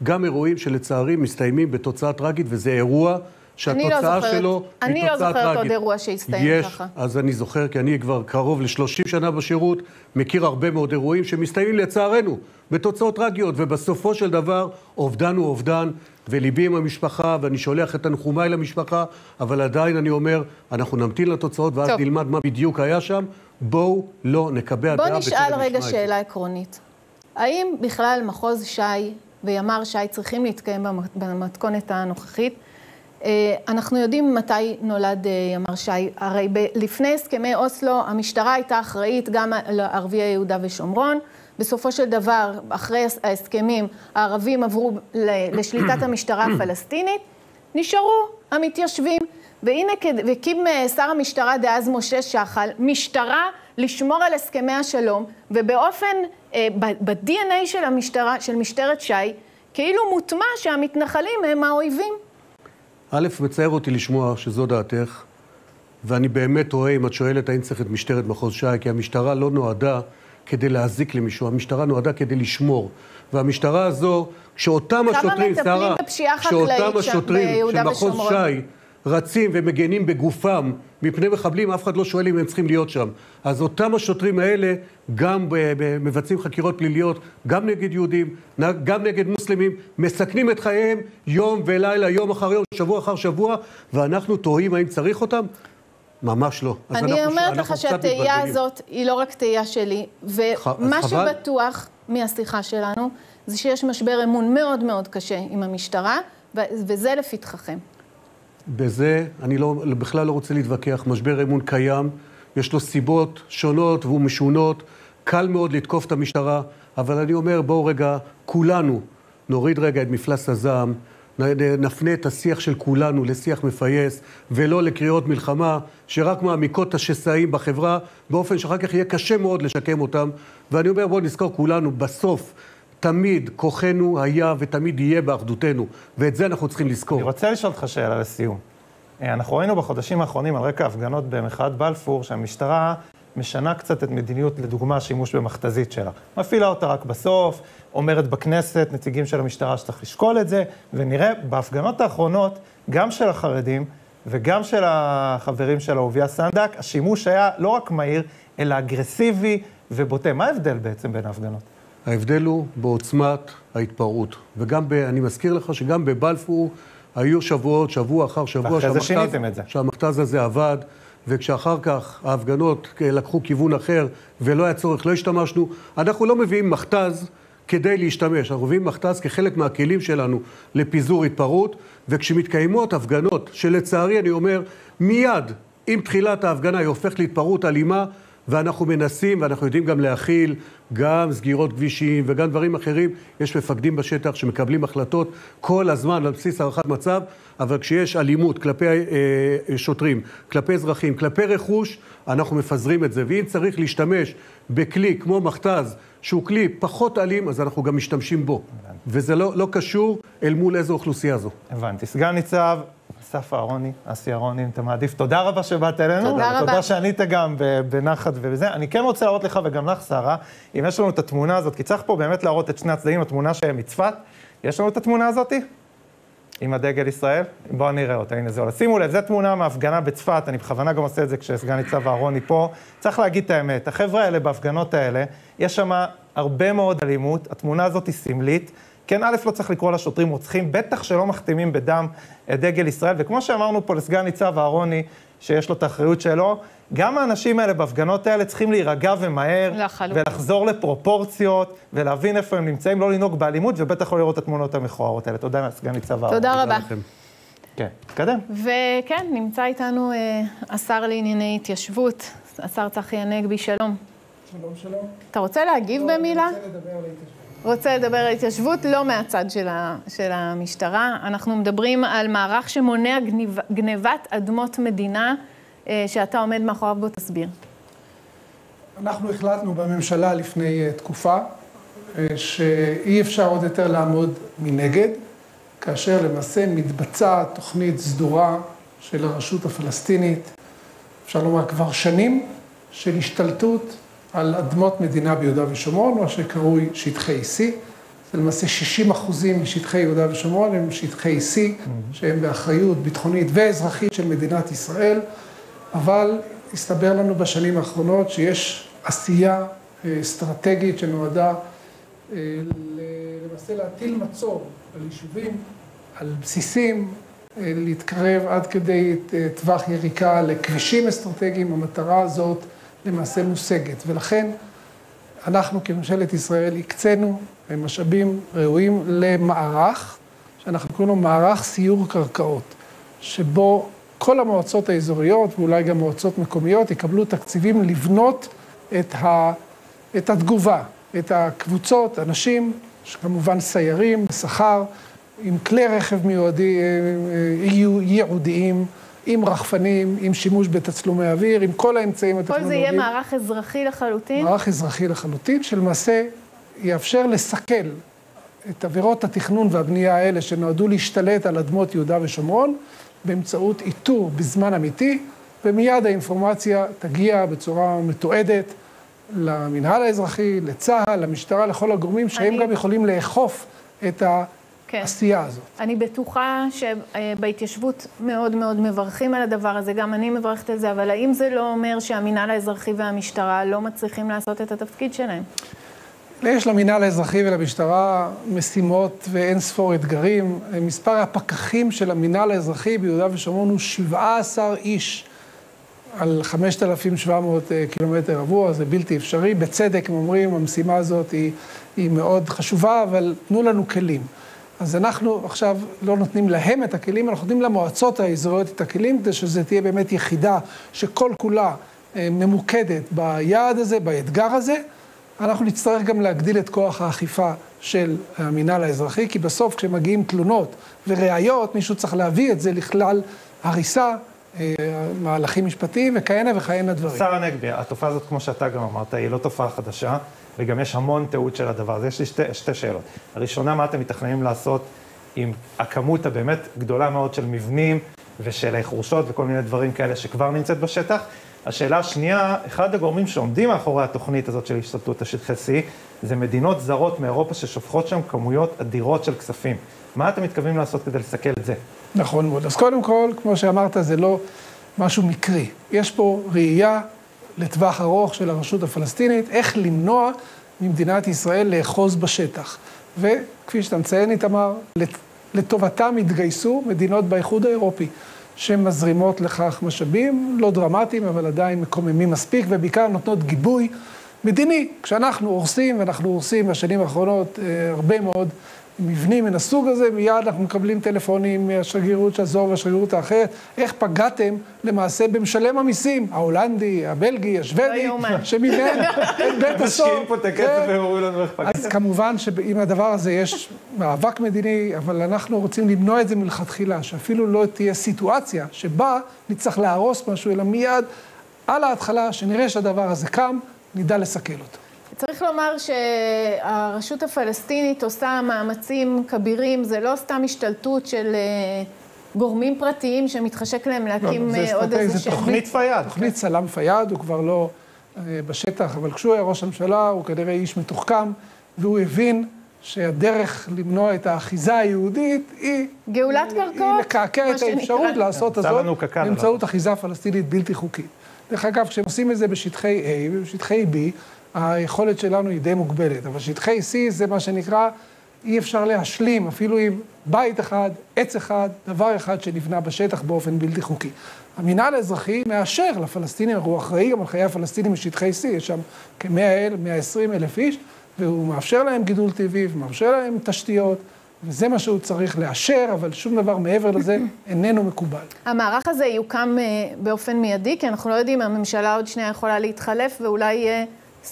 גם אירועים שלצערי מסתיימים בתוצאה טרגית, וזה אירוע שהתוצאה לא שלו אני היא לא תוצאה טרגית. זוכרת עוד אירוע שהסתיים יש, ככה. אז אני זוכר, כי אני כבר קרוב ל-30 שנה בשירות, מכיר הרבה מאוד אירועים שמסתיימים לצערנו בתוצאות טרגיות, ובסופו של דבר אובדן הוא אובדן, וליבי עם המשפחה, ואני שולח את תנחומיי למשפחה, אבל עדיין אני אומר, אנחנו נמתין לתוצאות ואז טוב. נלמד מה בדיוק היה שם. בואו לא נקבע בוא דעה נשאל בטרם רגע. שאלה עקרונית. האם בכלל מחוז ש"י וימ"ר ש"י צריכים להתקיים במ- במתכונת הנוכחית? אה, אנחנו יודעים מתי נולד אה, ימ"ר ש"י. הרי ב- לפני הסכמי אוסלו המשטרה הייתה אחראית גם על ערביי יהודה ושומרון. בסופו של דבר, אחרי הס- ההסכמים, הערבים עברו לשליטת המשטרה הפלסטינית, נשארו המתיישבים. והנה, והקים אה, שר המשטרה דאז משה שחל, משטרה לשמור על הסכמי השלום, ובאופן, ב-DNA של המשטרה, של משטרת ש"י, כאילו מוטמע שהמתנחלים הם האויבים. א', מצער אותי לשמוע שזו דעתך, ואני באמת תוהה אם את שואלת האם צריך את משטרת מחוז ש"י, כי המשטרה לא נועדה כדי להזיק למישהו, המשטרה נועדה כדי לשמור. והמשטרה הזו, כשאותם השוטרים, שרה, כשאותם השוטרים של מחוז? ש"י רצים ומגנים בגופם מפני מחבלים, אף אחד לא שואל אם הם צריכים להיות שם. אז אותם השוטרים האלה גם מבצעים חקירות פליליות, גם נגד יהודים, גם נגד מוסלמים, מסכנים את חייהם יום ולילה, יום אחר יום, שבוע אחר שבוע, ואנחנו תוהים האם צריך אותם? ממש לא. אני אומרת לך שהתהייה. הזאת היא לא רק תהייה שלי, ומה. שבטוח מהשיחה שלנו, זה שיש משבר אמון מאוד מאוד קשה עם המשטרה, וזה לפתחכם. בזה אני לא, בכלל לא רוצה להתווכח. משבר אמון קיים, יש לו סיבות שונות ומשונות. קל מאוד לתקוף את המשטרה, אבל אני אומר, בואו רגע, כולנו נוריד רגע את מפלס הזעם, נפנה את השיח של כולנו לשיח מפייס, ולא לקריאות מלחמה שרק מעמיקות את השסעים בחברה, באופן שאחר כך יהיה קשה מאוד לשקם אותם. ואני אומר, בואו נזכור כולנו, בסוף, תמיד כוחנו היה ותמיד יהיה באחדותנו, ואת זה אנחנו צריכים לזכור. אני רוצה לשאול אותך שאלה לסיום. אה, אנחנו ראינו בחודשים האחרונים על רקע ההפגנות במחאת בלפור, שהמשטרה משנה קצת את מדיניות, לדוגמה, שימוש במכתזית שלה. מפעילה אותה רק בסוף, אומרת בכנסת, נציגים של המשטרה שצריך לשקול את זה, ונראה בהפגנות האחרונות, גם של החרדים וגם של החברים של אהוביה סנדק, השימוש היה לא רק מהיר, אלא אגרסיבי ובוטה. מה ההבדל בעצם בין ההפגנות? ההבדל הוא בעוצמת ההתפרעות. וגם, ב, אני מזכיר לך שגם בבלפור היו שבועות, שבוע אחר שבוע, שהמכתז- הזה עבד, וכשאחר כך ההפגנות לקחו כיוון אחר ולא היה צורך, לא השתמשנו. אנחנו לא מביאים מכתז כדי להשתמש. אנחנו מביאים מכת"ז כחלק מהכלים שלנו לפיזור התפרעות, וכשמתקיימות הפגנות, שלצערי אני אומר, מיד עם תחילת ההפגנה היא הופכת להתפרעות אלימה, ואנחנו מנסים, ואנחנו יודעים גם להכיל גם סגירות כבישים וגם דברים אחרים. יש מפקדים בשטח שמקבלים החלטות כל הזמן על בסיס הערכת מצב, אבל כשיש אלימות כלפי אה, שוטרים, כלפי אזרחים, כלפי רכוש, אנחנו מפזרים את זה. ואם צריך להשתמש בכלי כמו מכת"ז, שהוא כלי פחות אלים, אז אנחנו גם משתמשים בו. וזה לא, לא קשור אל מול איזו אוכלוסייה זו. הבנתי. סגן ניצב אסף אהרוני, אסי אהרוני, אם אתה מעדיף, תודה רבה שבאת אלינו. תודה רבה. תודה שענית גם בנחת ובזה. אני כן רוצה להראות לך, וגם לך, שרה, אם יש לנו את התמונה הזאת, כי צריך פה באמת להראות את שני הצדדים, התמונה מצפת. יש לנו את התמונה הזאתי? עם הדגל ישראל? בואו נראה אותה, הנה זה עולה. שימו לב, זו תמונה מהפגנה בצפת, אני בכוונה גם עושה את זה כשסגן ניצב אהרוני פה. צריך להגיד את האמת, החבר'ה האלה בהפגנות האלה, יש שם הרבה מאוד אלימות, התמונה הזאת היא סמלית. כן, א', לא צריך לקרוא לשוטרים רוצחים, בטח שלא מחתימים בדם את דגל ישראל, וכמו שאמרנו פה לסגן ניצב אהרוני, שיש לו את האחריות שלו, גם האנשים האלה בהפגנות האלה צריכים להירגע ומהר, לחלוק. ולחזור לפרופורציות, ולהבין איפה הם נמצאים, לא לנהוג באלימות, ובטח לא לראות את התמונות המכוערות האלה. תודה, סגן ניצב אהרוני. תודה רבה. כן, תקדם. וכן, נמצא איתנו אה, השר לענייני התיישבות, השר צחי הנגבי, שלום. שלום, שלום. אתה רוצה להגיב לא, במילה? אני רוצה לדבר על ההתיישבות. רוצה לדבר על התיישבות, לא מהצד של, ה, של המשטרה. אנחנו מדברים על מערך שמונע גניב, גניבת אדמות מדינה, אה, שאתה עומד מאחוריו, בוא תסביר. אנחנו החלטנו בממשלה לפני אה, תקופה, אה, שאי אפשר עוד יותר לעמוד מנגד, כאשר למעשה מתבצעת תוכנית סדורה של הרשות הפלסטינית, אפשר לומר כבר שנים, של השתלטות על אדמות מדינה ביהודה ושומרון, מה שקרוי שטחי C. זה למעשה 60 אחוזים משטחי יהודה ושומרון הם שטחי C, שהם באחריות ביטחונית ואזרחית של מדינת ישראל, אבל הסתבר לנו בשנים האחרונות שיש עשייה אה, אסטרטגית שנועדה אה, למעשה להטיל מצור על יישובים, על בסיסים, אה, להתקרב עד כדי טווח יריקה לכבישים אסטרטגיים. המטרה הזאת למעשה מושגת. ולכן אנחנו כממשלת ישראל הקצינו משאבים ראויים למערך, שאנחנו קוראים לו מערך סיור קרקעות, שבו כל המועצות האזוריות ואולי גם מועצות מקומיות יקבלו תקציבים לבנות את, ה, את התגובה, את הקבוצות, אנשים, כמובן סיירים, שכר, עם כלי רכב מיועדי, אה, אה, ייעודיים. עם רחפנים, עם שימוש בתצלומי אוויר, עם כל האמצעים הטכנולוגיים. כל זה יהיה מערך אזרחי לחלוטין? מערך אזרחי לחלוטין, שלמעשה יאפשר לסכל את עבירות התכנון והבנייה האלה שנועדו להשתלט על אדמות יהודה ושומרון, באמצעות איתור בזמן אמיתי, ומיד האינפורמציה תגיע בצורה מתועדת למינהל האזרחי, לצה"ל, למשטרה, לכל הגורמים, שהם אני... גם יכולים לאכוף את ה... כן. העשייה הזאת. אני בטוחה שבהתיישבות מאוד מאוד מברכים על הדבר הזה, גם אני מברכת על זה, אבל האם זה לא אומר שהמינהל האזרחי והמשטרה לא מצליחים לעשות את התפקיד שלהם? יש למינהל האזרחי ולמשטרה משימות ואין ספור אתגרים. מספר הפקחים של המינהל האזרחי ביהודה ושומרון הוא 17 איש על 5,700 אה, קילומטר רבוע, זה בלתי אפשרי. בצדק הם אומרים, המשימה הזאת היא, היא מאוד חשובה, אבל תנו לנו כלים. אז אנחנו עכשיו לא נותנים להם את הכלים, אנחנו נותנים למועצות האזוריות את הכלים, כדי שזה תהיה באמת יחידה שכל כולה אה, ממוקדת ביעד הזה, באתגר הזה. אנחנו נצטרך גם להגדיל את כוח האכיפה של המינהל האזרחי, כי בסוף כשמגיעים תלונות וראיות, מישהו צריך להביא את זה לכלל הריסה, אה, מהלכים משפטיים וכהנה וכהנה דברים. שר הנגבי, התופעה הזאת, כמו שאתה גם אמרת, היא לא תופעה חדשה. וגם יש המון תיעוד של הדבר הזה. יש לי שתי, שתי שאלות. הראשונה, מה אתם מתכננים לעשות עם הכמות הבאמת גדולה מאוד של מבנים ושל חורשות וכל מיני דברים כאלה שכבר נמצאת בשטח? השאלה השנייה, אחד הגורמים שעומדים מאחורי התוכנית הזאת של השתלטות השטחי C, זה מדינות זרות מאירופה ששופכות שם כמויות אדירות של כספים. מה אתם מתכוונים לעשות כדי לסכל את זה? נכון מאוד. אז קודם כל, כמו שאמרת, זה לא משהו מקרי. יש פה ראייה לטווח ארוך של הרשות הפלסטינית, איך למנוע ממדינת ישראל לאחוז בשטח. וכפי שאתה מציין, איתמר, לטובתם התגייסו מדינות באיחוד האירופי, שמזרימות לכך משאבים, לא דרמטיים, אבל עדיין מקוממים מספיק, ובעיקר נותנות גיבוי מדיני. כשאנחנו הורסים, ואנחנו הורסים בשנים האחרונות אה, הרבה מאוד מבנים מן הסוג הזה, מיד אנחנו מקבלים טלפונים מהשגרירות של זו והשגרירות האחרת, איך פגעתם למעשה במשלם המיסים, ההולנדי, הבלגי, השוודי, לא שמימן את בית הסוהר. משקיעים פה את הכסף כן. והם אומרים לנו איך פגעתם. אז כמובן שעם הדבר הזה יש מאבק מדיני, אבל אנחנו רוצים למנוע את זה מלכתחילה, שאפילו לא תהיה סיטואציה שבה נצטרך להרוס משהו, אלא מיד על ההתחלה, שנראה שהדבר הזה קם, נדע לסכל אותו. צריך לומר שהרשות הפלסטינית עושה מאמצים כבירים, זה לא סתם השתלטות של אה, גורמים פרטיים שמתחשק להם להקים זה אה, עוד איזה זה שהם... תוכנית פיאד. תוכנית סלאם פיאד, הוא כבר לא אה, בשטח, אבל כשהוא היה ראש הממשלה, הוא כנראה איש מתוחכם, והוא הבין שהדרך למנוע את האחיזה היהודית היא... גאולת קרקעות, היא לקעקע את האפשרות. לעשות הזאת קק"ל באמצעות אחיזה פלסטינית בלתי חוקית. דרך אגב, כשהם עושים את זה בשטחי A ובשטחי B, היכולת שלנו היא די מוגבלת, אבל שטחי C זה מה שנקרא, אי אפשר להשלים אפילו עם בית אחד, עץ אחד, דבר אחד שנבנה בשטח באופן בלתי חוקי. המינהל האזרחי מאשר לפלסטינים, הוא אחראי גם על חיי הפלסטינים בשטחי C, יש שם כ-100 אלף, 120 אלף איש, והוא מאפשר להם גידול טבעי ומאפשר להם תשתיות, וזה מה שהוא צריך לאשר, אבל שום דבר מעבר לזה איננו מקובל. המערך הזה יוקם אה, באופן מיידי, כי אנחנו לא יודעים, הממשלה עוד שנייה יכולה להתחלף ואולי יהיה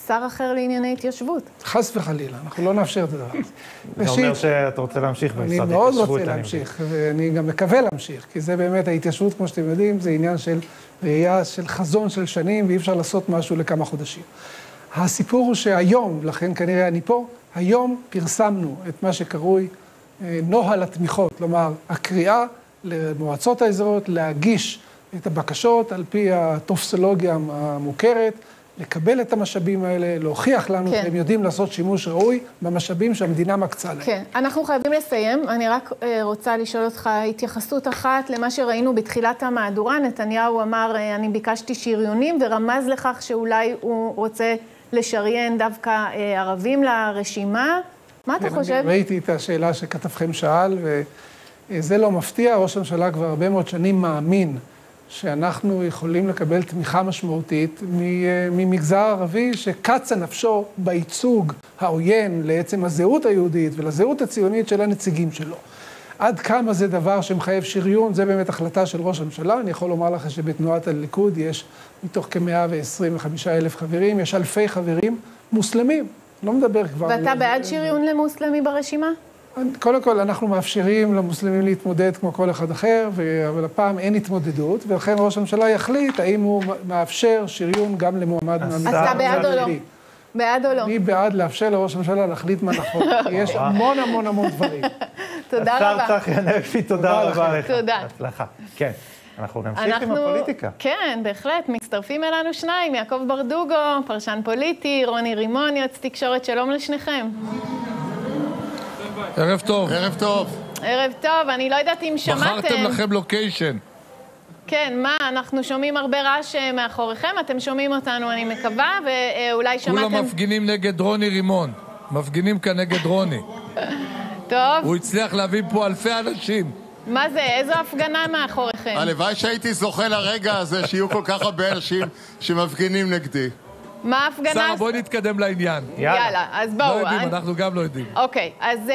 שר אחר לענייני התיישבות. חס וחלילה, אנחנו לא נאפשר את הדבר הזה. זה אומר שאתה רוצה להמשיך אני במשרד מאוד ההתיישבות, רוצה אני להמשיך, ואני גם מקווה להמשיך, כי זה באמת, ההתיישבות, כמו שאתם יודעים, זה עניין של ראייה של חזון של שנים, ואי אפשר לעשות משהו לכמה חודשים. הסיפור הוא שהיום, לכן כנראה אני פה, היום פרסמנו את מה שקרוי אה, נוהל התמיכות, כלומר, הקריאה למועצות האזוריות להגיש את הבקשות על פי הטופסולוגיה המוכרת, לקבל את המשאבים האלה, להוכיח לנו כן. שהם יודעים לעשות שימוש ראוי במשאבים שהמדינה מקצה להם. כן, אנחנו חייבים לסיים. אני רק אה, רוצה לשאול אותך התייחסות אחת למה שראינו בתחילת המהדורה. נתניהו אמר, אה, אני ביקשתי שריונים, ורמז לכך שאולי הוא רוצה לשריין דווקא אה, ערבים לרשימה. מה אתה כן, חושב? אני ראיתי את השאלה שכתבכם שאל, וזה לא מפתיע, ראש הממשלה כבר הרבה מאוד שנים מאמין שאנחנו יכולים לקבל תמיכה משמעותית מ- ממגזר ערבי שקצה נפשו בייצוג העוין לעצם הזהות היהודית ולזהות הציונית של הנציגים שלו. עד כמה זה דבר שמחייב שריון, זה באמת החלטה של ראש הממשלה. אני יכול לומר לך שבתנועת הליכוד יש מתוך כ-125 אלף חברים, יש אלפי חברים מוסלמים. לא מדבר כבר... ואתה בעד שריון למוסלמי ברשימה? קודם כל, אנחנו מאפשרים למוסלמים להתמודד כמו כל אחד אחר, ו- אבל הפעם אין התמודדות, ולכן ראש הממשלה יחליט האם הוא מאפשר שריון גם למועמד אז אתה בעד או לא? בעד או לא? אני בעד לאפשר לראש הממשלה להחליט מה נכון, כי יש המון המון המון דברים. תודה רבה. השר צחי הנגבי, תודה רבה לך. תודה. בהצלחה. כן, אנחנו נמשיך עם אנחנו, הפוליטיקה. כן, בהחלט, מצטרפים אלינו שניים, יעקב ברדוגו, פרשן פוליטי, רוני רימון, יועץ תקשורת, שלום לשניכם. ערב טוב. ערב טוב. ערב טוב, אני לא יודעת אם שמעתם... בחרתם לכם לוקיישן. כן, מה, אנחנו שומעים הרבה רעש אה, מאחוריכם, אתם שומעים אותנו, אני מקווה, ואולי שמעתם... כולם מפגינים נגד רוני רימון. מפגינים כאן נגד רוני. טוב, הוא הצליח להביא פה אלפי אנשים. מה זה, איזו הפגנה מאחוריכם? הלוואי שהייתי זוכה לרגע הזה שיהיו כל כך הרבה אנשים שמפגינים נגדי. מה ההפגנה? שרה, בואי נתקדם לעניין. יאללה, אז בואו. לא יודעים, אני- אנחנו גם לא יודעים. אוקיי, אז uh,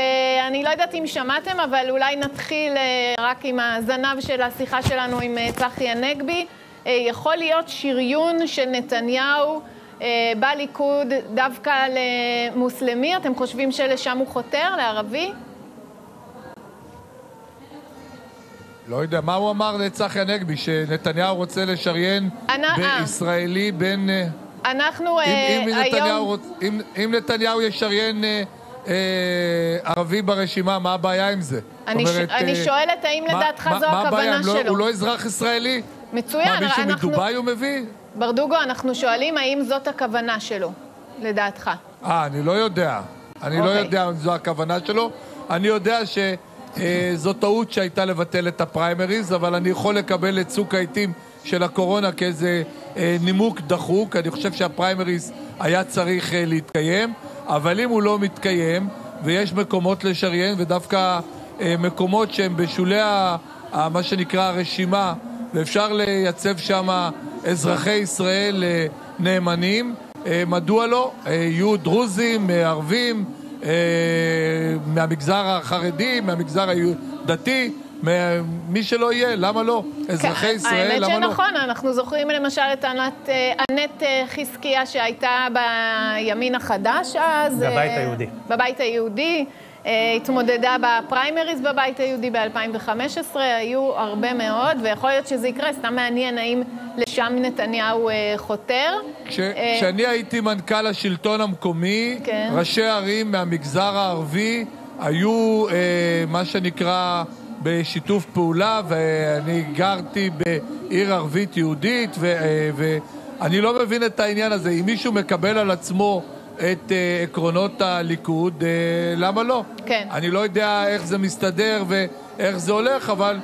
אני לא יודעת אם שמעתם, אבל אולי נתחיל uh, רק עם הזנב של השיחה שלנו עם uh, צחי הנגבי. Uh, יכול להיות שריון של נתניהו uh, בליכוד דווקא למוסלמי? אתם חושבים שלשם הוא חותר, לערבי? לא יודע, מה הוא אמר לצחי הנגבי? שנתניהו רוצה לשריין אנ- אה. בישראלי בין... אה, אנחנו אם, אם, נתניהו, היום... רוצ... אם, אם נתניהו ישריין אה, אה, ערבי ברשימה, מה הבעיה עם זה? אני, זאת ש... אומרת, אני אה, שואלת האם מה- לדעתך מה- זו מה הבעיה? הכוונה הם לא- שלו. הוא לא אזרח ישראלי? מצוין, מה, מישהו אנחנו... מדובאי הוא מביא? ברדוגו, אנחנו שואלים האם זאת הכוונה שלו, לדעתך. אה, אני לא יודע. אני לא אוקיי. יודע אם זו הכוונה שלו. אני יודע שזו טעות שהייתה לבטל את הפריימריז, אבל אני יכול לקבל את צוק העיתים של הקורונה כאיזה אה, נימוק דחוק. אני חושב שהפריימריז היה צריך אה, להתקיים, אבל אם הוא לא מתקיים, ויש מקומות לשריין, ודווקא אה, מקומות שהם בשולי מה שנקרא הרשימה, ואפשר לייצב שם אזרחי ישראל אה, נאמנים, אה, מדוע לא? אה, יהיו דרוזים, אה, ערבים, אה, מהמגזר החרדי, מהמגזר הדתי, מי שלא יהיה, למה לא? אזרחי כן, ישראל, למה לא? האמת שנכון, אנחנו זוכרים למשל את ענת, אה, אנט אה, חזקיה שהייתה בימין החדש אז. בבית אה, היהודי. בבית היהודי. אה, התמודדה בפריימריז בבית היהודי ב-2015, היו הרבה מאוד, ויכול להיות שזה יקרה, סתם מעניין האם לשם נתניהו אה, חותר. כש, אה, כשאני הייתי מנכ"ל השלטון המקומי, כן. ראשי ערים מהמגזר הערבי היו אה, מה שנקרא בשיתוף פעולה, ואני גרתי בעיר ערבית יהודית, ואני לא מבין את העניין הזה. אם מישהו מקבל על עצמו את אה, עקרונות הליכוד, אה, למה לא? כן. אני לא יודע איך זה מסתדר ואיך זה הולך, אבל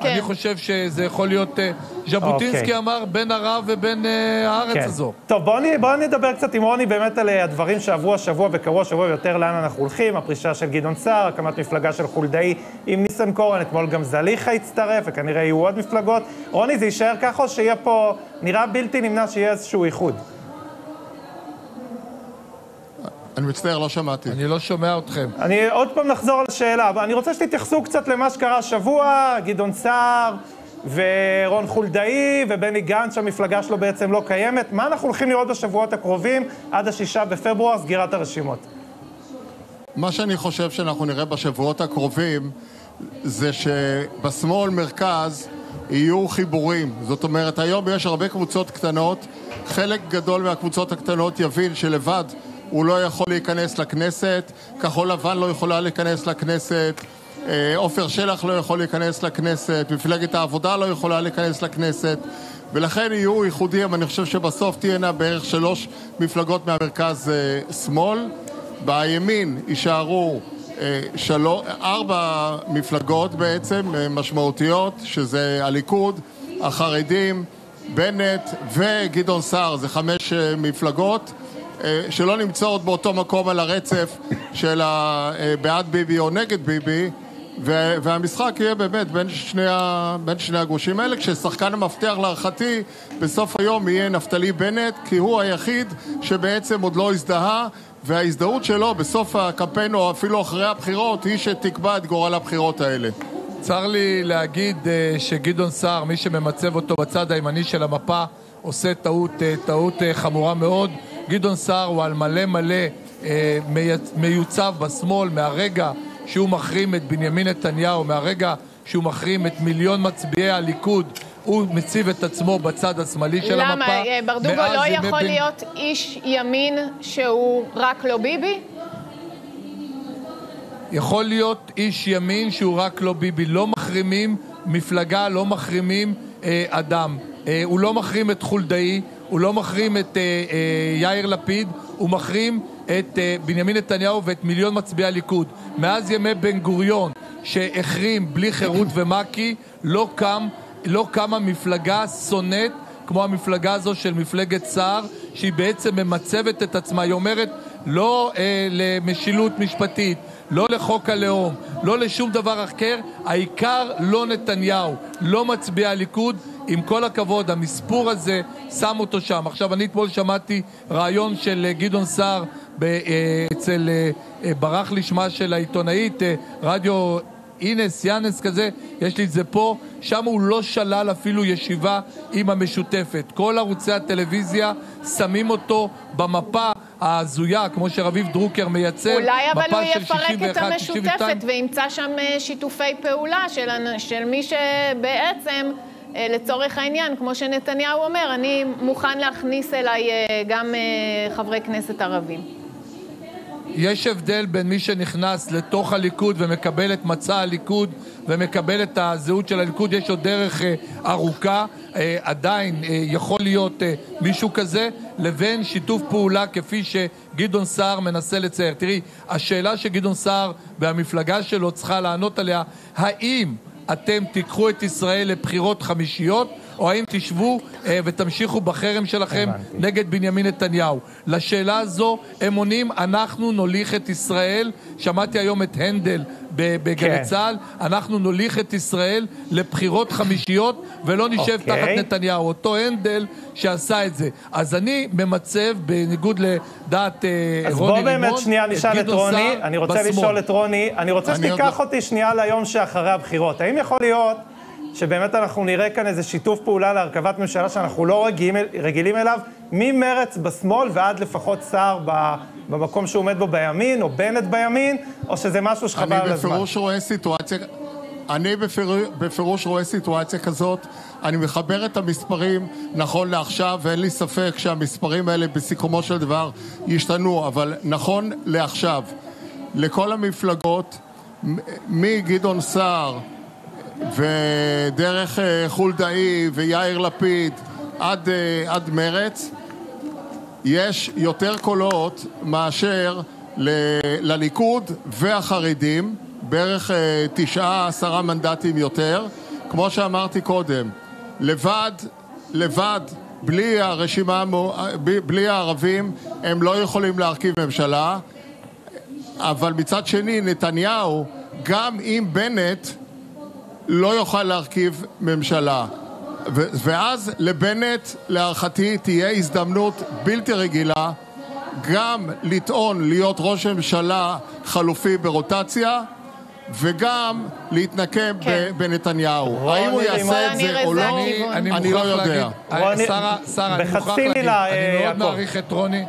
כן. אני חושב שזה יכול להיות... אה, ז'בוטינסקי אוקיי. אמר בין הרב ובין אה, הארץ כן. הזו. טוב, בואו בוא נדבר קצת עם רוני באמת על הדברים שעברו השבוע וקרו השבוע ויותר לאן אנחנו הולכים, הפרישה של גדעון סער, הקמת מפלגה של חולדאי עם ניסנקורן, אתמול גם זליכה הצטרף, וכנראה יהיו עוד מפלגות. רוני, זה יישאר ככה או שיהיה פה, נראה בלתי נמנע שיהיה איזשהו איחוד? אני מצטער, לא שמעתי. אני לא שומע אתכם. אני עוד פעם נחזור על השאלה, אבל אני רוצה שתתייחסו קצת למה שקרה השבוע, גדעון סער ורון חולדאי ובני גנץ, שהמפלגה שלו בעצם לא קיימת. מה אנחנו הולכים לראות בשבועות הקרובים עד השישה בפברואר, סגירת הרשימות? מה שאני חושב שאנחנו נראה בשבועות הקרובים זה שבשמאל מרכז יהיו חיבורים. זאת אומרת, היום יש הרבה קבוצות קטנות, חלק גדול מהקבוצות הקטנות יבין שלבד הוא לא יכול להיכנס לכנסת, כחול לבן לא יכולה להיכנס לכנסת, אה, עופר שלח לא יכול להיכנס לכנסת, מפלגת העבודה לא יכולה להיכנס לכנסת ולכן יהיו איחודים, אני חושב שבסוף תהיינה בערך שלוש מפלגות מהמרכז-שמאל בימין יישארו אה, שלו, ארבע מפלגות בעצם אה, משמעותיות, שזה הליכוד, החרדים, בנט וגדעון סער, זה חמש אה, מפלגות. אה, שלא נמצאות באותו מקום על הרצף של אה, בעד ביבי או נגד ביבי והמשחק יהיה באמת בין שני, בין שני הגושים האלה כששחקן המפתח להערכתי בסוף היום יהיה נפתלי בנט כי הוא היחיד שבעצם עוד לא הזדהה וההזדהות שלו בסוף הקמפיין או אפילו אחרי הבחירות היא שתקבע את גורל הבחירות האלה. צר לי להגיד אה, שגדעון סער, מי שממצב אותו בצד הימני של המפה, עושה טעות, אה, טעות אה, חמורה מאוד. גדעון סער הוא על מלא מלא אה, מי- מיוצב בשמאל מהרגע שהוא מחרים את בנימין נתניהו, מהרגע שהוא מחרים את מיליון מצביעי הליכוד, הוא מציב את עצמו בצד השמאלי של המפה. למה? אה, ברדוגו לא יכול בן- להיות איש ימין שהוא רק לא ביבי? יכול להיות איש ימין שהוא רק לא ביבי. לא מחרימים מפלגה, לא מחרימים אה, אדם. אה, הוא לא מחרים את חולדאי, הוא לא מחרים את אה, אה, יאיר לפיד, הוא מחרים את אה, בנימין נתניהו ואת מיליון מצביעי הליכוד. מאז ימי בן גוריון, שהחרים בלי חירות ומק"י, לא קם, לא קמה מפלגה שונאת כמו המפלגה הזו של מפלגת סער, שהיא בעצם ממצבת את עצמה. היא אומרת לא אה, למשילות משפטית, לא לחוק הלאום, לא לשום דבר אחר, העיקר לא נתניהו, לא מצביעי הליכוד. עם כל הכבוד, המספור הזה שם אותו שם. עכשיו, אני אתמול שמעתי ראיון של אה, גדעון סער אה, אצל, אה, ברח לי שמה של העיתונאית, רדיו אינס, יאנס כזה, יש לי את זה פה, שם הוא לא שלל אפילו ישיבה עם המשותפת. כל ערוצי הטלוויזיה שמים אותו במפה ההזויה, כמו שרביב דרוקר מייצר, אולי אבל מפה הוא של יפרק את 61, 62. המשותפת וימצא שם שיתופי פעולה של, של מי שבעצם, לצורך העניין, כמו שנתניהו אומר, אני מוכן להכניס אליי אה, גם אה, חברי כנסת ערבים. יש הבדל בין מי שנכנס לתוך הליכוד ומקבל את מצע הליכוד ומקבל את הזהות של הליכוד, יש עוד דרך אה, ארוכה, אה, עדיין אה, יכול להיות אה, מישהו כזה, לבין שיתוף פעולה כפי שגדעון סער מנסה לצייר. תראי, השאלה שגדעון סער והמפלגה שלו צריכה לענות עליה, האם אתם תיקחו את ישראל לבחירות חמישיות, או האם תשבו אה, ותמשיכו בחרם שלכם נגד בנימין נתניהו. לשאלה הזו הם עונים, אנחנו נוליך את ישראל, שמעתי היום את הנדל בגלי כן. צה"ל, אנחנו נוליך את ישראל לבחירות חמישיות ולא נשב אוקיי. תחת נתניהו, אותו הנדל שעשה את זה. אז אני ממצב, בניגוד לדעת אה, אז רוני בוא רימון, באמת שנייה נשאל את רוני, אני רוצה בשמאל. לשאול את רוני, אני רוצה שתיקח לא- אותי שנייה ליום שאחרי הבחירות. האם יכול להיות שבאמת אנחנו נראה כאן איזה שיתוף פעולה להרכבת ממשלה שאנחנו לא רגילים, רגילים אליו, ממרץ בשמאל ועד לפחות סער במקום שהוא עומד בו בימין, או בנט בימין, או שזה משהו שחבל על אני הזמן? בפירוש רואה סיטואציה, אני בפיר, בפירוש רואה סיטואציה כזאת, אני מחבר את המספרים נכון לעכשיו, ואין לי ספק שהמספרים האלה בסיכומו של דבר ישתנו, אבל נכון לעכשיו, לכל המפלגות, מגדעון סער ודרך אה, חולדאי ויאיר לפיד עד, אה, עד מרץ, יש יותר קולות מאשר ל- לליכוד והחרדים, בערך אה, תשעה עשרה מנדטים יותר. כמו שאמרתי קודם, לבד, לבד, בלי הרשימה, בלי הערבים, הם לא יכולים להרכיב ממשלה. אבל מצד שני, נתניהו, גם אם בנט לא יוכל להרכיב ממשלה. ו- ואז לבנט, להערכתי, תהיה הזדמנות בלתי רגילה גם לטעון להיות ראש ממשלה חלופי ברוטציה וגם להתנקם כן. בנתניהו. רוני האם הוא יעשה את זה או לא, אני אני לא יודע. רוני- שרה, שרה, אני מוכרח להגיד, אה, מאוד יעקב. מעריך את רוני,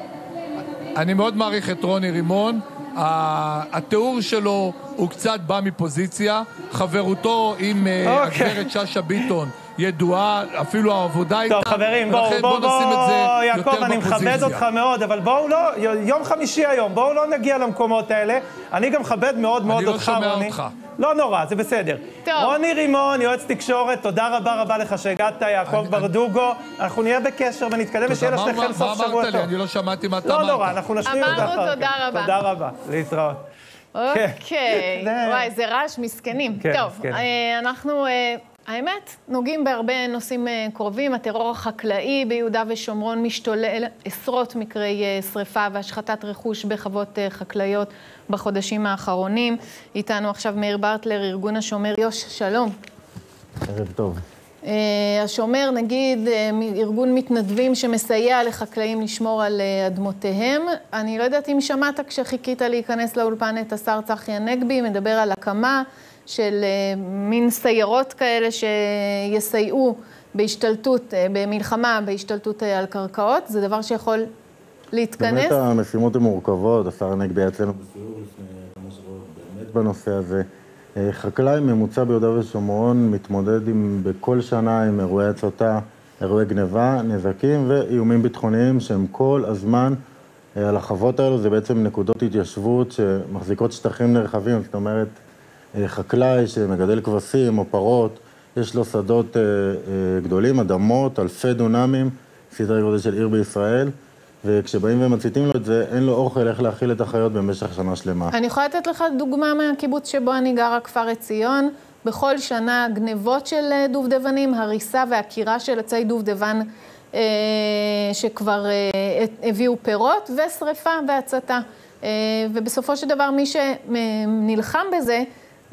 אני מאוד מעריך את רוני רימון. התיאור שלו הוא קצת בא מפוזיציה, חברותו עם אה, אוקיי. הגברת שאשא ביטון ידועה, אפילו העבודה איתה, טוב, חברים, בואו, בואו, זה בואו, יותר יעקב, אני מכבד. אותך מאוד, אבל בואו לא, יום חמישי היום, בואו לא נגיע למקומות האלה. אני גם מכבד מאוד מאוד לא אותך, שומע רוני. אותך. לא נורא, זה בסדר. טוב. רוני רימון, יועץ תקשורת, תודה רבה רבה לך שהגעת, יעקב ברדוגו. אנחנו נהיה בקשר ונתקדם, ושיהיה מה- לשניכם מה- סוף מה שבוע אמרת לי? טוב. אני לא שמעתי מה אתה לא אמרת. נורא, אנחנו נשלים את זה אמרנו אחר כך. תודה רבה. תודה רבה, להתראות. אוקיי. זה- וואי, זה רעש מסכנים. כן, טוב, מסכנים. אה, אנחנו, אה, האמת, נוגעים בהרבה נושאים אה, קרובים. הטרור החקלאי ביהודה ושומרון משתולל, עשרות מקרי אה, שריפה והשחתת רכוש בחוות אה, חקלאיות בחודשים האחרונים. איתנו עכשיו מאיר ברטלר, ארגון השומר יוש, שלום. ערב טוב. השומר, נגיד, ארגון מתנדבים שמסייע לחקלאים לשמור על אדמותיהם. אני לא יודעת אם שמעת כשחיכית להיכנס לאולפן את השר צחי הנגבי, מדבר על הקמה של אה, מין סיירות כאלה שיסייעו בהשתלטות, אה, במלחמה, בהשתלטות אה, על קרקעות. זה דבר שיכול להתכנס. באמת המשימות הן מורכבות, השר הנגבי היה אצלנו בסיור באמת בנושא הזה. חקלאי ממוצע ביהודה ושומרון מתמודד עם, בכל שנה עם אירועי הצתה, אירועי גניבה, נזקים ואיומים ביטחוניים שהם כל הזמן על החוות האלו, זה בעצם נקודות התיישבות שמחזיקות שטחים נרחבים, זאת אומרת, חקלאי שמגדל כבשים או פרות, יש לו שדות אה, אה, גדולים, אדמות, אלפי דונמים, סדרי גודל של עיר בישראל, וכשבאים ומציתים לו את זה, אין לו אוכל איך להאכיל את החיות במשך שנה שלמה. אני יכולה לתת לך דוגמה מהקיבוץ שבו אני גרה, כפר עציון. בכל שנה גנבות של אה, דובדבנים, הריסה ועקירה של עצי דובדבן אה, שכבר אה, הביאו פירות, ושריפה והצתה. אה, ובסופו של דבר, מי שנלחם בזה,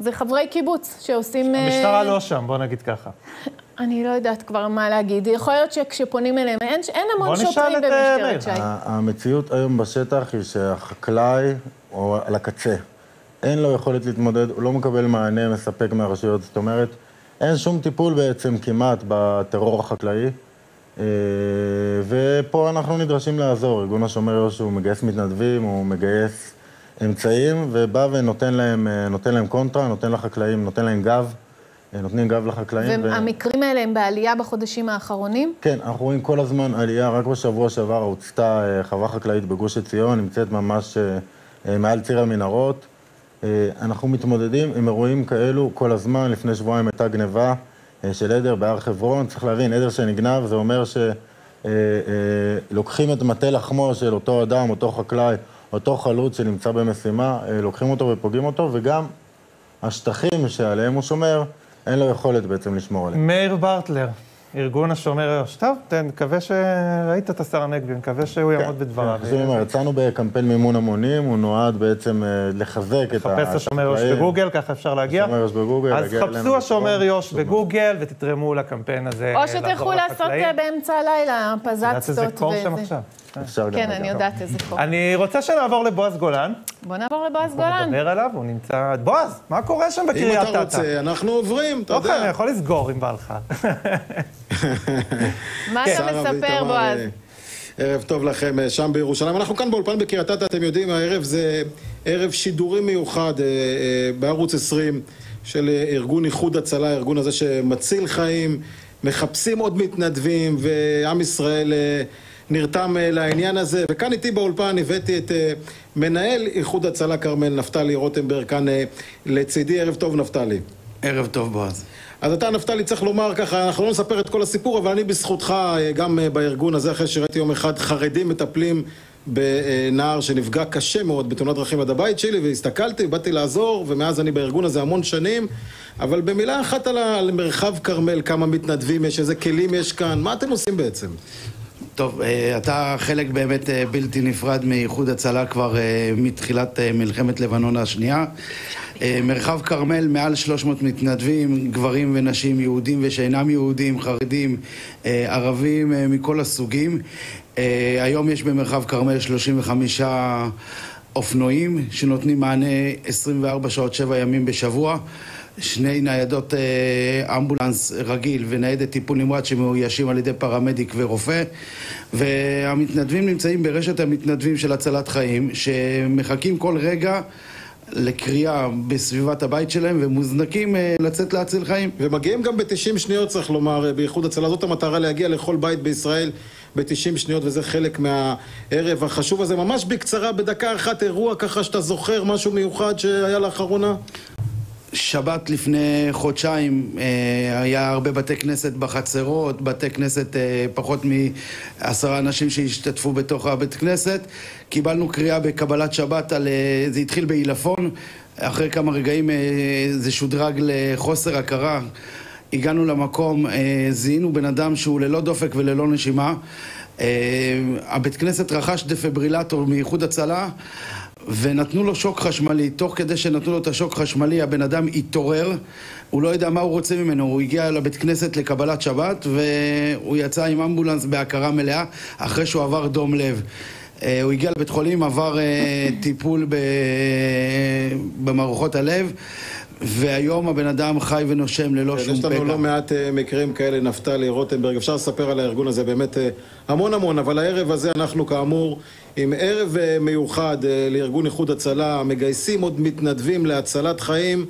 זה חברי קיבוץ שעושים... אה, המשטרה לא שם, בוא נגיד ככה. אני לא יודעת כבר מה להגיד. יכול להיות שכשפונים אליהם, אין, אין המון בוא נשאל שוטרים את, אה, מאיר. במשטרת ש"י. המציאות היום בשטח היא שהחקלאי, או על הקצה, אין לו יכולת להתמודד, הוא לא מקבל מענה מספק מהרשויות, זאת אומרת, אין שום טיפול בעצם כמעט בטרור החקלאי, אה, ופה אנחנו נדרשים לעזור. ארגון השומר יהושע הוא מגייס מתנדבים, הוא מגייס אמצעים, ובא ונותן להם, אה, נותן להם קונטרה, נותן לחקלאים, נותן להם גב, אה, נותנים גב לחקלאים. ו- והמקרים האלה הם בעלייה בחודשים האחרונים? כן, אנחנו רואים כל הזמן עלייה, רק בשבוע שעבר הוצתה אה, חווה חקלאית בגוש עציון, נמצאת ממש מעל ציר המנהרות. אנחנו מתמודדים עם אירועים כאלו כל הזמן, לפני שבועיים הייתה גניבה של עדר בהר חברון, צריך להבין, עדר שנגנב זה אומר שלוקחים את מטה לחמו של אותו אדם, אותו חקלאי, אותו חלוץ שנמצא במשימה, אה, לוקחים אותו ופוגעים אותו, וגם השטחים שעליהם הוא שומר, אין לו יכולת בעצם לשמור עליהם. מאיר ברטלר, ארגון השומר יו"ש. טוב, נקווה שראית את השר הנגבי, נקווה שהוא יעמוד בדבריו. כן, יצאנו בקמפיין מימון המונים, הוא נועד בעצם אה, לחזק את ה... לחפש השומר יו"ש בגוגל, ככה אפשר להגיע. השומר יו"ש בגוגל, אז חפשו השומר יו"ש בגוגל ותתרמו לקמפיין הזה. או שתלכו לעשות באמצע הלילה פזצטות וזה. עכשיו. כן, אני יודעת איזה חוק. אני רוצה שנעבור לבועז גולן. בוא נעבור לבועז גולן. בוא נדבר עליו, הוא נמצא... בועז, מה קורה שם בקריית אתא? אם אתה רוצה, אנחנו עוברים, אתה יודע. אוקיי, אני יכול לסגור אם בא לך. מה אתה מספר, בועז? ערב טוב לכם שם בירושלים. אנחנו כאן באולפן בקריית אתא, אתם יודעים, הערב זה ערב שידורי מיוחד בערוץ 20 של ארגון איחוד הצלה, הארגון הזה שמציל חיים, מחפשים עוד מתנדבים, ועם ישראל נרתם לעניין הזה. וכאן איתי באולפן הבאתי את מנהל איחוד הצלה כרמל, נפתלי רוטנברג, כאן לצידי. ערב טוב, נפתלי. ערב טוב, בועז. אז אתה, נפתלי, צריך לומר ככה, אנחנו לא נספר את כל הסיפור, אבל אני בזכותך, גם בארגון הזה, אחרי שראיתי יום אחד חרדים מטפלים בנער שנפגע קשה מאוד בתאונת דרכים עד הבית שלי, והסתכלתי, באתי לעזור, ומאז אני בארגון הזה המון שנים. אבל במילה אחת על מרחב כרמל, כמה מתנדבים יש, איזה כלים יש כאן, מה אתם עושים בעצם? טוב, אתה חלק באמת בלתי נפרד מאיחוד הצלה כבר מתחילת מלחמת לבנון השנייה. מרחב כרמל, מעל 300 מתנדבים, גברים ונשים, יהודים ושאינם יהודים, חרדים, ערבים, מכל הסוגים. היום יש במרחב כרמל 35 אופנועים שנותנים מענה 24 שעות, 7 ימים בשבוע. שני ניידות אמבולנס רגיל וניידת טיפול נמרץ שמאוישים על ידי פרמדיק ורופא והמתנדבים נמצאים ברשת המתנדבים של הצלת חיים שמחכים כל רגע לקריאה בסביבת הבית שלהם ומוזנקים לצאת להציל חיים. ומגיעים גם ב-90 שניות, צריך לומר, באיחוד הצלה. זאת המטרה להגיע לכל בית בישראל ב-90 שניות, וזה חלק מהערב החשוב הזה. ממש בקצרה, בדקה אחת, אירוע ככה שאתה זוכר משהו מיוחד שהיה לאחרונה? שבת לפני חודשיים היה הרבה בתי כנסת בחצרות, בתי כנסת פחות מעשרה אנשים שהשתתפו בתוך הבית כנסת. קיבלנו קריאה בקבלת שבת על... זה התחיל בעילפון, אחרי כמה רגעים זה שודרג לחוסר הכרה. הגענו למקום, זיהינו בן אדם שהוא ללא דופק וללא נשימה. הבית כנסת רכש דפיברילטור מאיחוד הצלה ונתנו לו שוק חשמלי. תוך כדי שנתנו לו את השוק חשמלי, הבן אדם התעורר, הוא לא יודע מה הוא רוצה ממנו. הוא הגיע לבית כנסת לקבלת שבת, והוא יצא עם אמבולנס בהכרה מלאה, אחרי שהוא עבר דום לב. הוא הגיע לבית חולים, עבר טיפול במערכות הלב. והיום הבן אדם חי ונושם ללא שום פגע. יש לנו לא מעט מקרים כאלה, נפתלי, רוטנברג, אפשר לספר על הארגון הזה באמת המון המון, אבל הערב הזה אנחנו כאמור עם ערב מיוחד לארגון איחוד הצלה, מגייסים עוד מתנדבים להצלת חיים,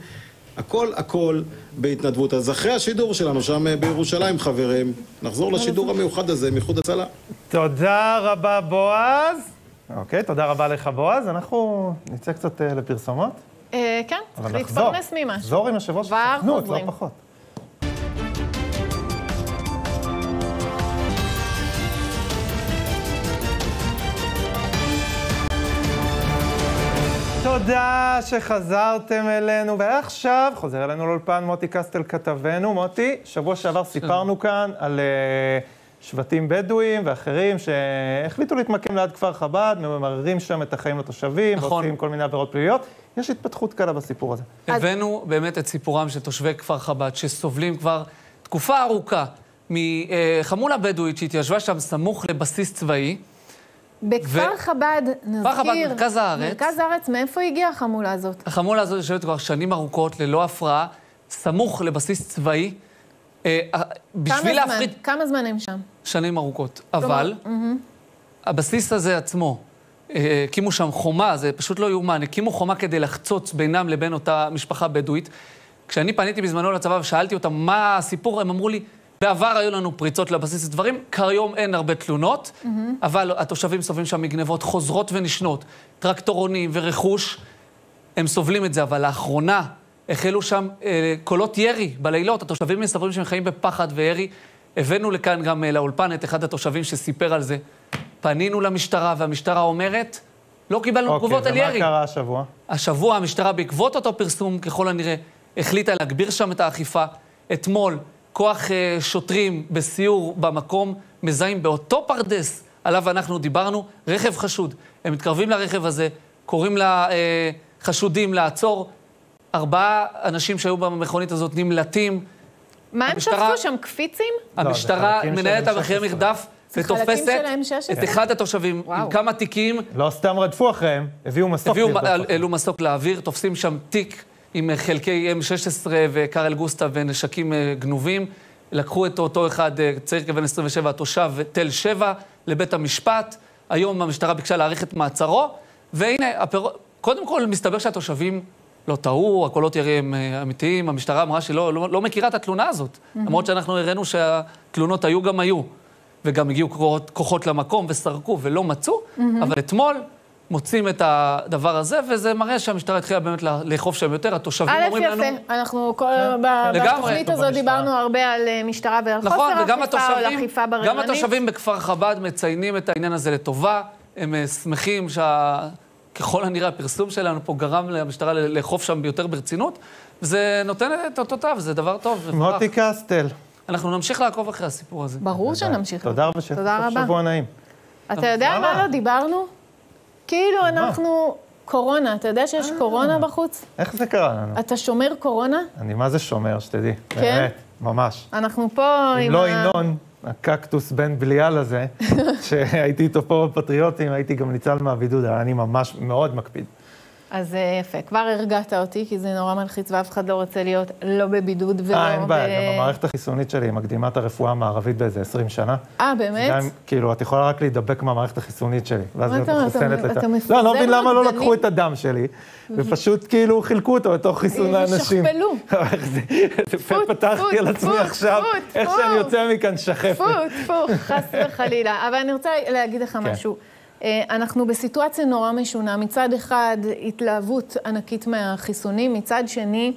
הכל הכל בהתנדבות. אז אחרי השידור שלנו שם בירושלים, חברים, נחזור לשידור המיוחד הזה מאיחוד הצלה. תודה רבה, בועז. אוקיי, תודה רבה לך, בועז. אנחנו נצא קצת לפרסומות. כן, צריך להתפרנס ממשהו. נחזור עם יושב ראש הסוכנות, לא פחות. תודה שחזרתם אלינו, ועכשיו חוזר אלינו לאולפן מוטי קסטל כתבנו. מוטי, שבוע שעבר סיפרנו כאן על uh, שבטים בדואים ואחרים שהחליטו להתמקם ליד כפר חב"ד, ממררים שם את החיים לתושבים, נכון. ועושים כל מיני עבירות פליליות. יש התפתחות קלה בסיפור הזה. הבאנו באמת את סיפורם של תושבי כפר חב"ד, שסובלים כבר תקופה ארוכה מחמולה בדואית שהתיישבה שם סמוך לבסיס צבאי. בכפר ו... חב"ד, נזכיר, כפר חב"ד, מרכז הארץ. מרכז הארץ, מאיפה הגיעה החמולה הזאת? החמולה הזאת יושבת כבר שנים ארוכות, ללא הפרעה, סמוך לבסיס צבאי. אה, בשביל להפריד... כמה זמן הם שם? שנים ארוכות. אבל. הבסיס הזה עצמו, הקימו שם חומה, זה פשוט לא יאומן, הקימו חומה כדי לחצוץ בינם לבין אותה משפחה בדואית. כשאני פניתי בזמנו לצבא ושאלתי אותם מה הסיפור, הם אמרו לי, בעבר היו לנו פריצות לבסיס דברים, כיום אין הרבה תלונות, mm-hmm. אבל התושבים סובלים שם מגנבות חוזרות ונשנות, טרקטורונים ורכוש, הם סובלים את זה, אבל לאחרונה החלו שם אה, קולות ירי בלילות, התושבים מספרים שהם חיים בפחד וירי. הבאנו לכאן גם אה, לאולפן את אחד התושבים שסיפר על זה. פנינו למשטרה, והמשטרה אומרת, לא קיבלנו אוקיי, תגובות על ירי. אוקיי, ומה קרה השבוע? השבוע המשטרה, בעקבות אותו פרסום, ככל הנראה, החליטה להגביר שם את האכיפה. אתמול כוח אה, שוטרים בסיור במקום, מזהים באותו פרדס עליו אנחנו דיברנו, רכב חשוד. הם מתקרבים לרכב הזה, קוראים לחשודים לעצור. ארבעה אנשים שהיו במכונית הזאת נמלטים. מה הם המשטרה- תפסו שם, קפיצים? המשטרה חלקים מנהלת של המחיר M16. מרדף זה חלקים ותופסת של M16? את אחד התושבים עם וואו. כמה תיקים. לא סתם רדפו אחריהם, הביאו מסוק. הביאו. העלו מסוק לאוויר, תופסים שם תיק עם חלקי M16 וקארל גוסטה ונשקים אה, גנובים. לקחו את אותו אחד, אה, צעיר כבן 27, תושב תל שבע, לבית המשפט. היום המשטרה ביקשה להאריך את מעצרו, והנה, הפר... קודם כל, מסתבר שהתושבים לא טעו, הקולות ירי הם אה, אמיתיים, המשטרה אמרה שהיא לא, לא, לא מכירה את התלונה הזאת. מהמם. למרות שאנחנו הראינו שהתלונות היו גם היו, וגם הגיעו כוחות, כוחות למקום וסרקו ולא מצאו, מהמם. אבל אתמול מוצאים את הדבר הזה, וזה מראה שהמשטרה התחילה באמת לאכוף שם יותר. התושבים א', אומרים לנו... יפה, אנחנו כל- ב- לגמרי. בתוכנית הזאת דיברנו הרבה על אה, משטרה ועל נכון, חוסר וגם אכיפה או על התושבים, אכיפה גם בררנית. התושבים בכפר חב"ד מציינים את העניין הזה לטובה. הם אה, שמחים שה... ככל הנראה הפרסום שלנו פה גרם למשטרה לאכוף שם יותר ברצינות, וזה נותן את אותותיו, זה דבר טוב. מוטי קסטל. אנחנו נמשיך לעקוב אחרי הסיפור הזה. ברור שנמשיך. תודה רבה, תודה רבה. שבוע נעים. אתה יודע מה לא דיברנו? כאילו אנחנו... קורונה, אתה יודע שיש קורונה בחוץ? איך זה קרה לנו? אתה שומר קורונה? אני מה זה שומר, שתדעי. כן? באמת, ממש. אנחנו פה אם עם לא ה... ינון, הקקטוס בן בליעל הזה, שהייתי איתו פה בפטריוטים, הייתי גם ניצל מהבידוד, אבל אני ממש מאוד מקפיד. אז אה, יפה, כבר הרגעת אותי, כי זה נורא מלחיץ ואף אחד לא רוצה להיות לא בבידוד ולא... אה, אין בעיה, ב- גם המערכת החיסונית שלי מקדימה את הרפואה המערבית באיזה 20 שנה. אה, באמת? גם, כאילו, את יכולה רק להידבק מהמערכת החיסונית שלי. ואז מה להיות אתה אומר? מחוסנת אתה- לת- לא, אני לא מבין למה לא? לקחו את הדם שלי, ופשוט כאילו חילקו אותו לתוך חיסון לאנשים. ושכפלו. זה- פתחתי על עצמי עכשיו, איך. שאני יוצא מכאן שחפת. טפו, טפו, חס וחלילה. אבל אני רוצה להגיד לך כן. משהו. אה, אנחנו בסיטואציה נורא משונה. מצד אחד, התלהבות ענקית מהחיסונים, מצד שני,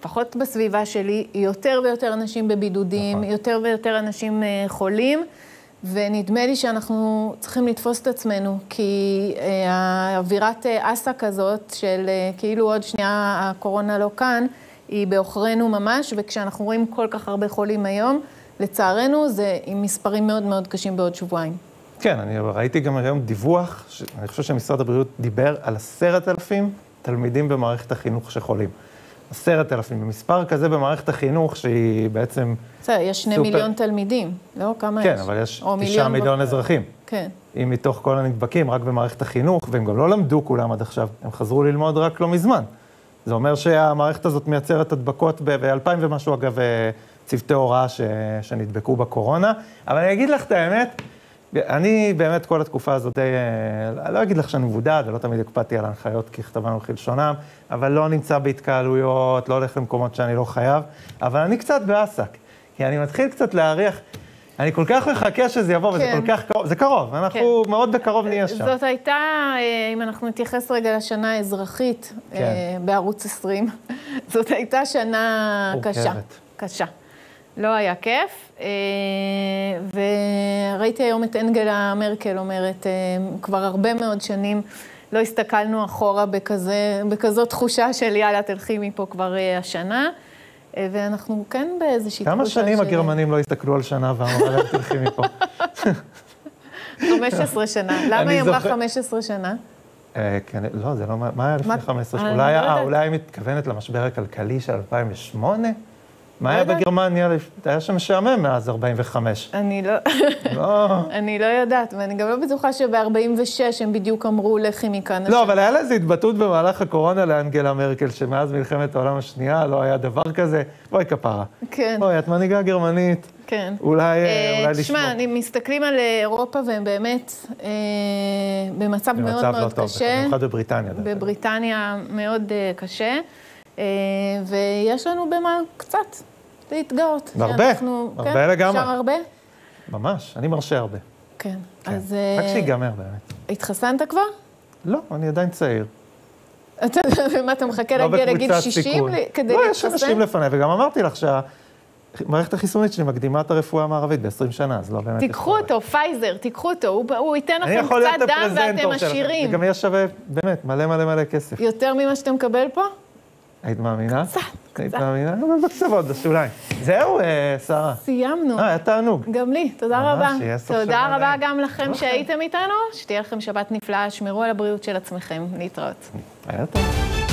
לפחות בסביבה שלי, יותר ויותר אנשים בבידודים, נכון. יותר ויותר אנשים אה, חולים, ונדמה לי שאנחנו צריכים לתפוס את עצמנו, כי אה, האווירת אסה כזאת, של כאילו עוד שנייה הקורונה לא כאן, היא בעוכרינו ממש, וכשאנחנו רואים כל כך הרבה חולים היום, לצערנו זה עם מספרים מאוד מאוד קשים בעוד שבועיים. כן, אני ראיתי גם היום דיווח, ש- אני חושב שמשרד הבריאות דיבר על עשרת אלפים תלמידים במערכת החינוך שחולים. עשרת אלפים, במספר כזה במערכת החינוך, שהיא בעצם... בסדר, יש שני סופר- מיליון תלמידים, לא? כמה יש? כן, אבל יש תשעה מיליון ו- אזרחים. כן. אם מתוך כל הנדבקים, רק במערכת החינוך, והם גם לא למדו כולם עד עכשיו, הם חזרו ללמוד רק לא מזמן. זה אומר שהמערכת הזאת מייצרת הדבקות ב-2000 ומשהו, אגב, אה, צוותי הוראה ש... שנדבקו בקורונה. אבל אני אגיד לך את האמת, אני באמת כל התקופה הזאת די, אה, לא אגיד לך שאני מבודד, ולא תמיד הקפדתי על ההנחיות ככתבן וכלשונם, אבל לא נמצא בהתקהלויות, לא הולך למקומות שאני לא חייב, אבל אני קצת באסק, כי אני מתחיל קצת להריח, אני כל כך מחכה שזה יבוא, וזה כן. כל כך קרוב, זה קרוב, אנחנו מאוד בקרוב נהיה שם. זאת הייתה, אה, אם אנחנו נתייחס רגע לשנה האזרחית כן. אה, בערוץ 20, זאת הייתה שנה. קשה. קשה. לא היה כיף, אה, וראיתי היום את אנגלה מרקל אומרת, אה, כבר הרבה מאוד שנים לא הסתכלנו אחורה בכזה, בכזאת תחושה של יאללה, תלכי מפה כבר אה, השנה, ואנחנו כן באיזושהי תחושה כמה שנים של- הגרמנים לא הסתכלו על שנה ואמרו להם תלכי מפה? 15 שנה. למה היא אמרה זוכר- 15 שנה? כן, לא, זה לא, מה- היה לפני מה- 15 אני שנה? לא אולי היא מתכוונת למשבר הכלכלי של 2008? מה לא היה. בגרמניה? היה שם משעמם מאז 45. אני לא... לא. אני לא יודעת, ואני גם לא בטוחה שב-46 הם בדיוק אמרו לכי מכאן. לא, אבל היה לה איזו התבטאות במהלך הקורונה לאנגלה מרקל, שמאז מלחמת העולם השנייה לא היה דבר כזה. בואי כפרה. כן, בואי, את מנהיגה גרמנית. כן. אולי, אה, אולי לשמור. תשמע, אני מסתכלים על אירופה והם באמת אה, במצב מאוד במצב לא מאוד טוב, קשה. במיוחד בבריטניה. בבריטניה מאוד אה, קשה, ויש לנו במה קצת להתגאות. הרבה, שאנחנו- הרבה כן, לגמרי. אפשר הרבה? ממש, אני מרשה הרבה. כן. כן. אז... רק אה, שיגמר באמת. התחסנת כבר? לא, אני עדיין צעיר. אתה מה, אתה מחכה לא להגיע לגיל בקבוצת 60 סיכון. לי- כדי לא, יש להתחסן? אנשים לפניי, וגם אמרתי לך שהמערכת החיסונית שלי מקדימה את הרפואה המערבית ב-20 שנה, אז לא באמת... תיקחו אותו, פייזר, תיקחו אותו, הוא, הוא ייתן לכם קצת דם ואתם. עשירים. זה גם יהיה שווה, באמת, מלא מלא מלא כסף. יותר ממה שאתה מקבל פה? היית מאמינה? קצת, קצת. היית מאמינה? אבל בקצוות, בשוליים. זהו, אה, שרה. סיימנו. אה, היה תענוג. גם לי, תודה רבה. תודה רבה. גם לכם אוקיי. שהייתם איתנו, שתהיה לכם שבת נפלאה, שמרו על הבריאות של עצמכם. להתראות. היה טוב.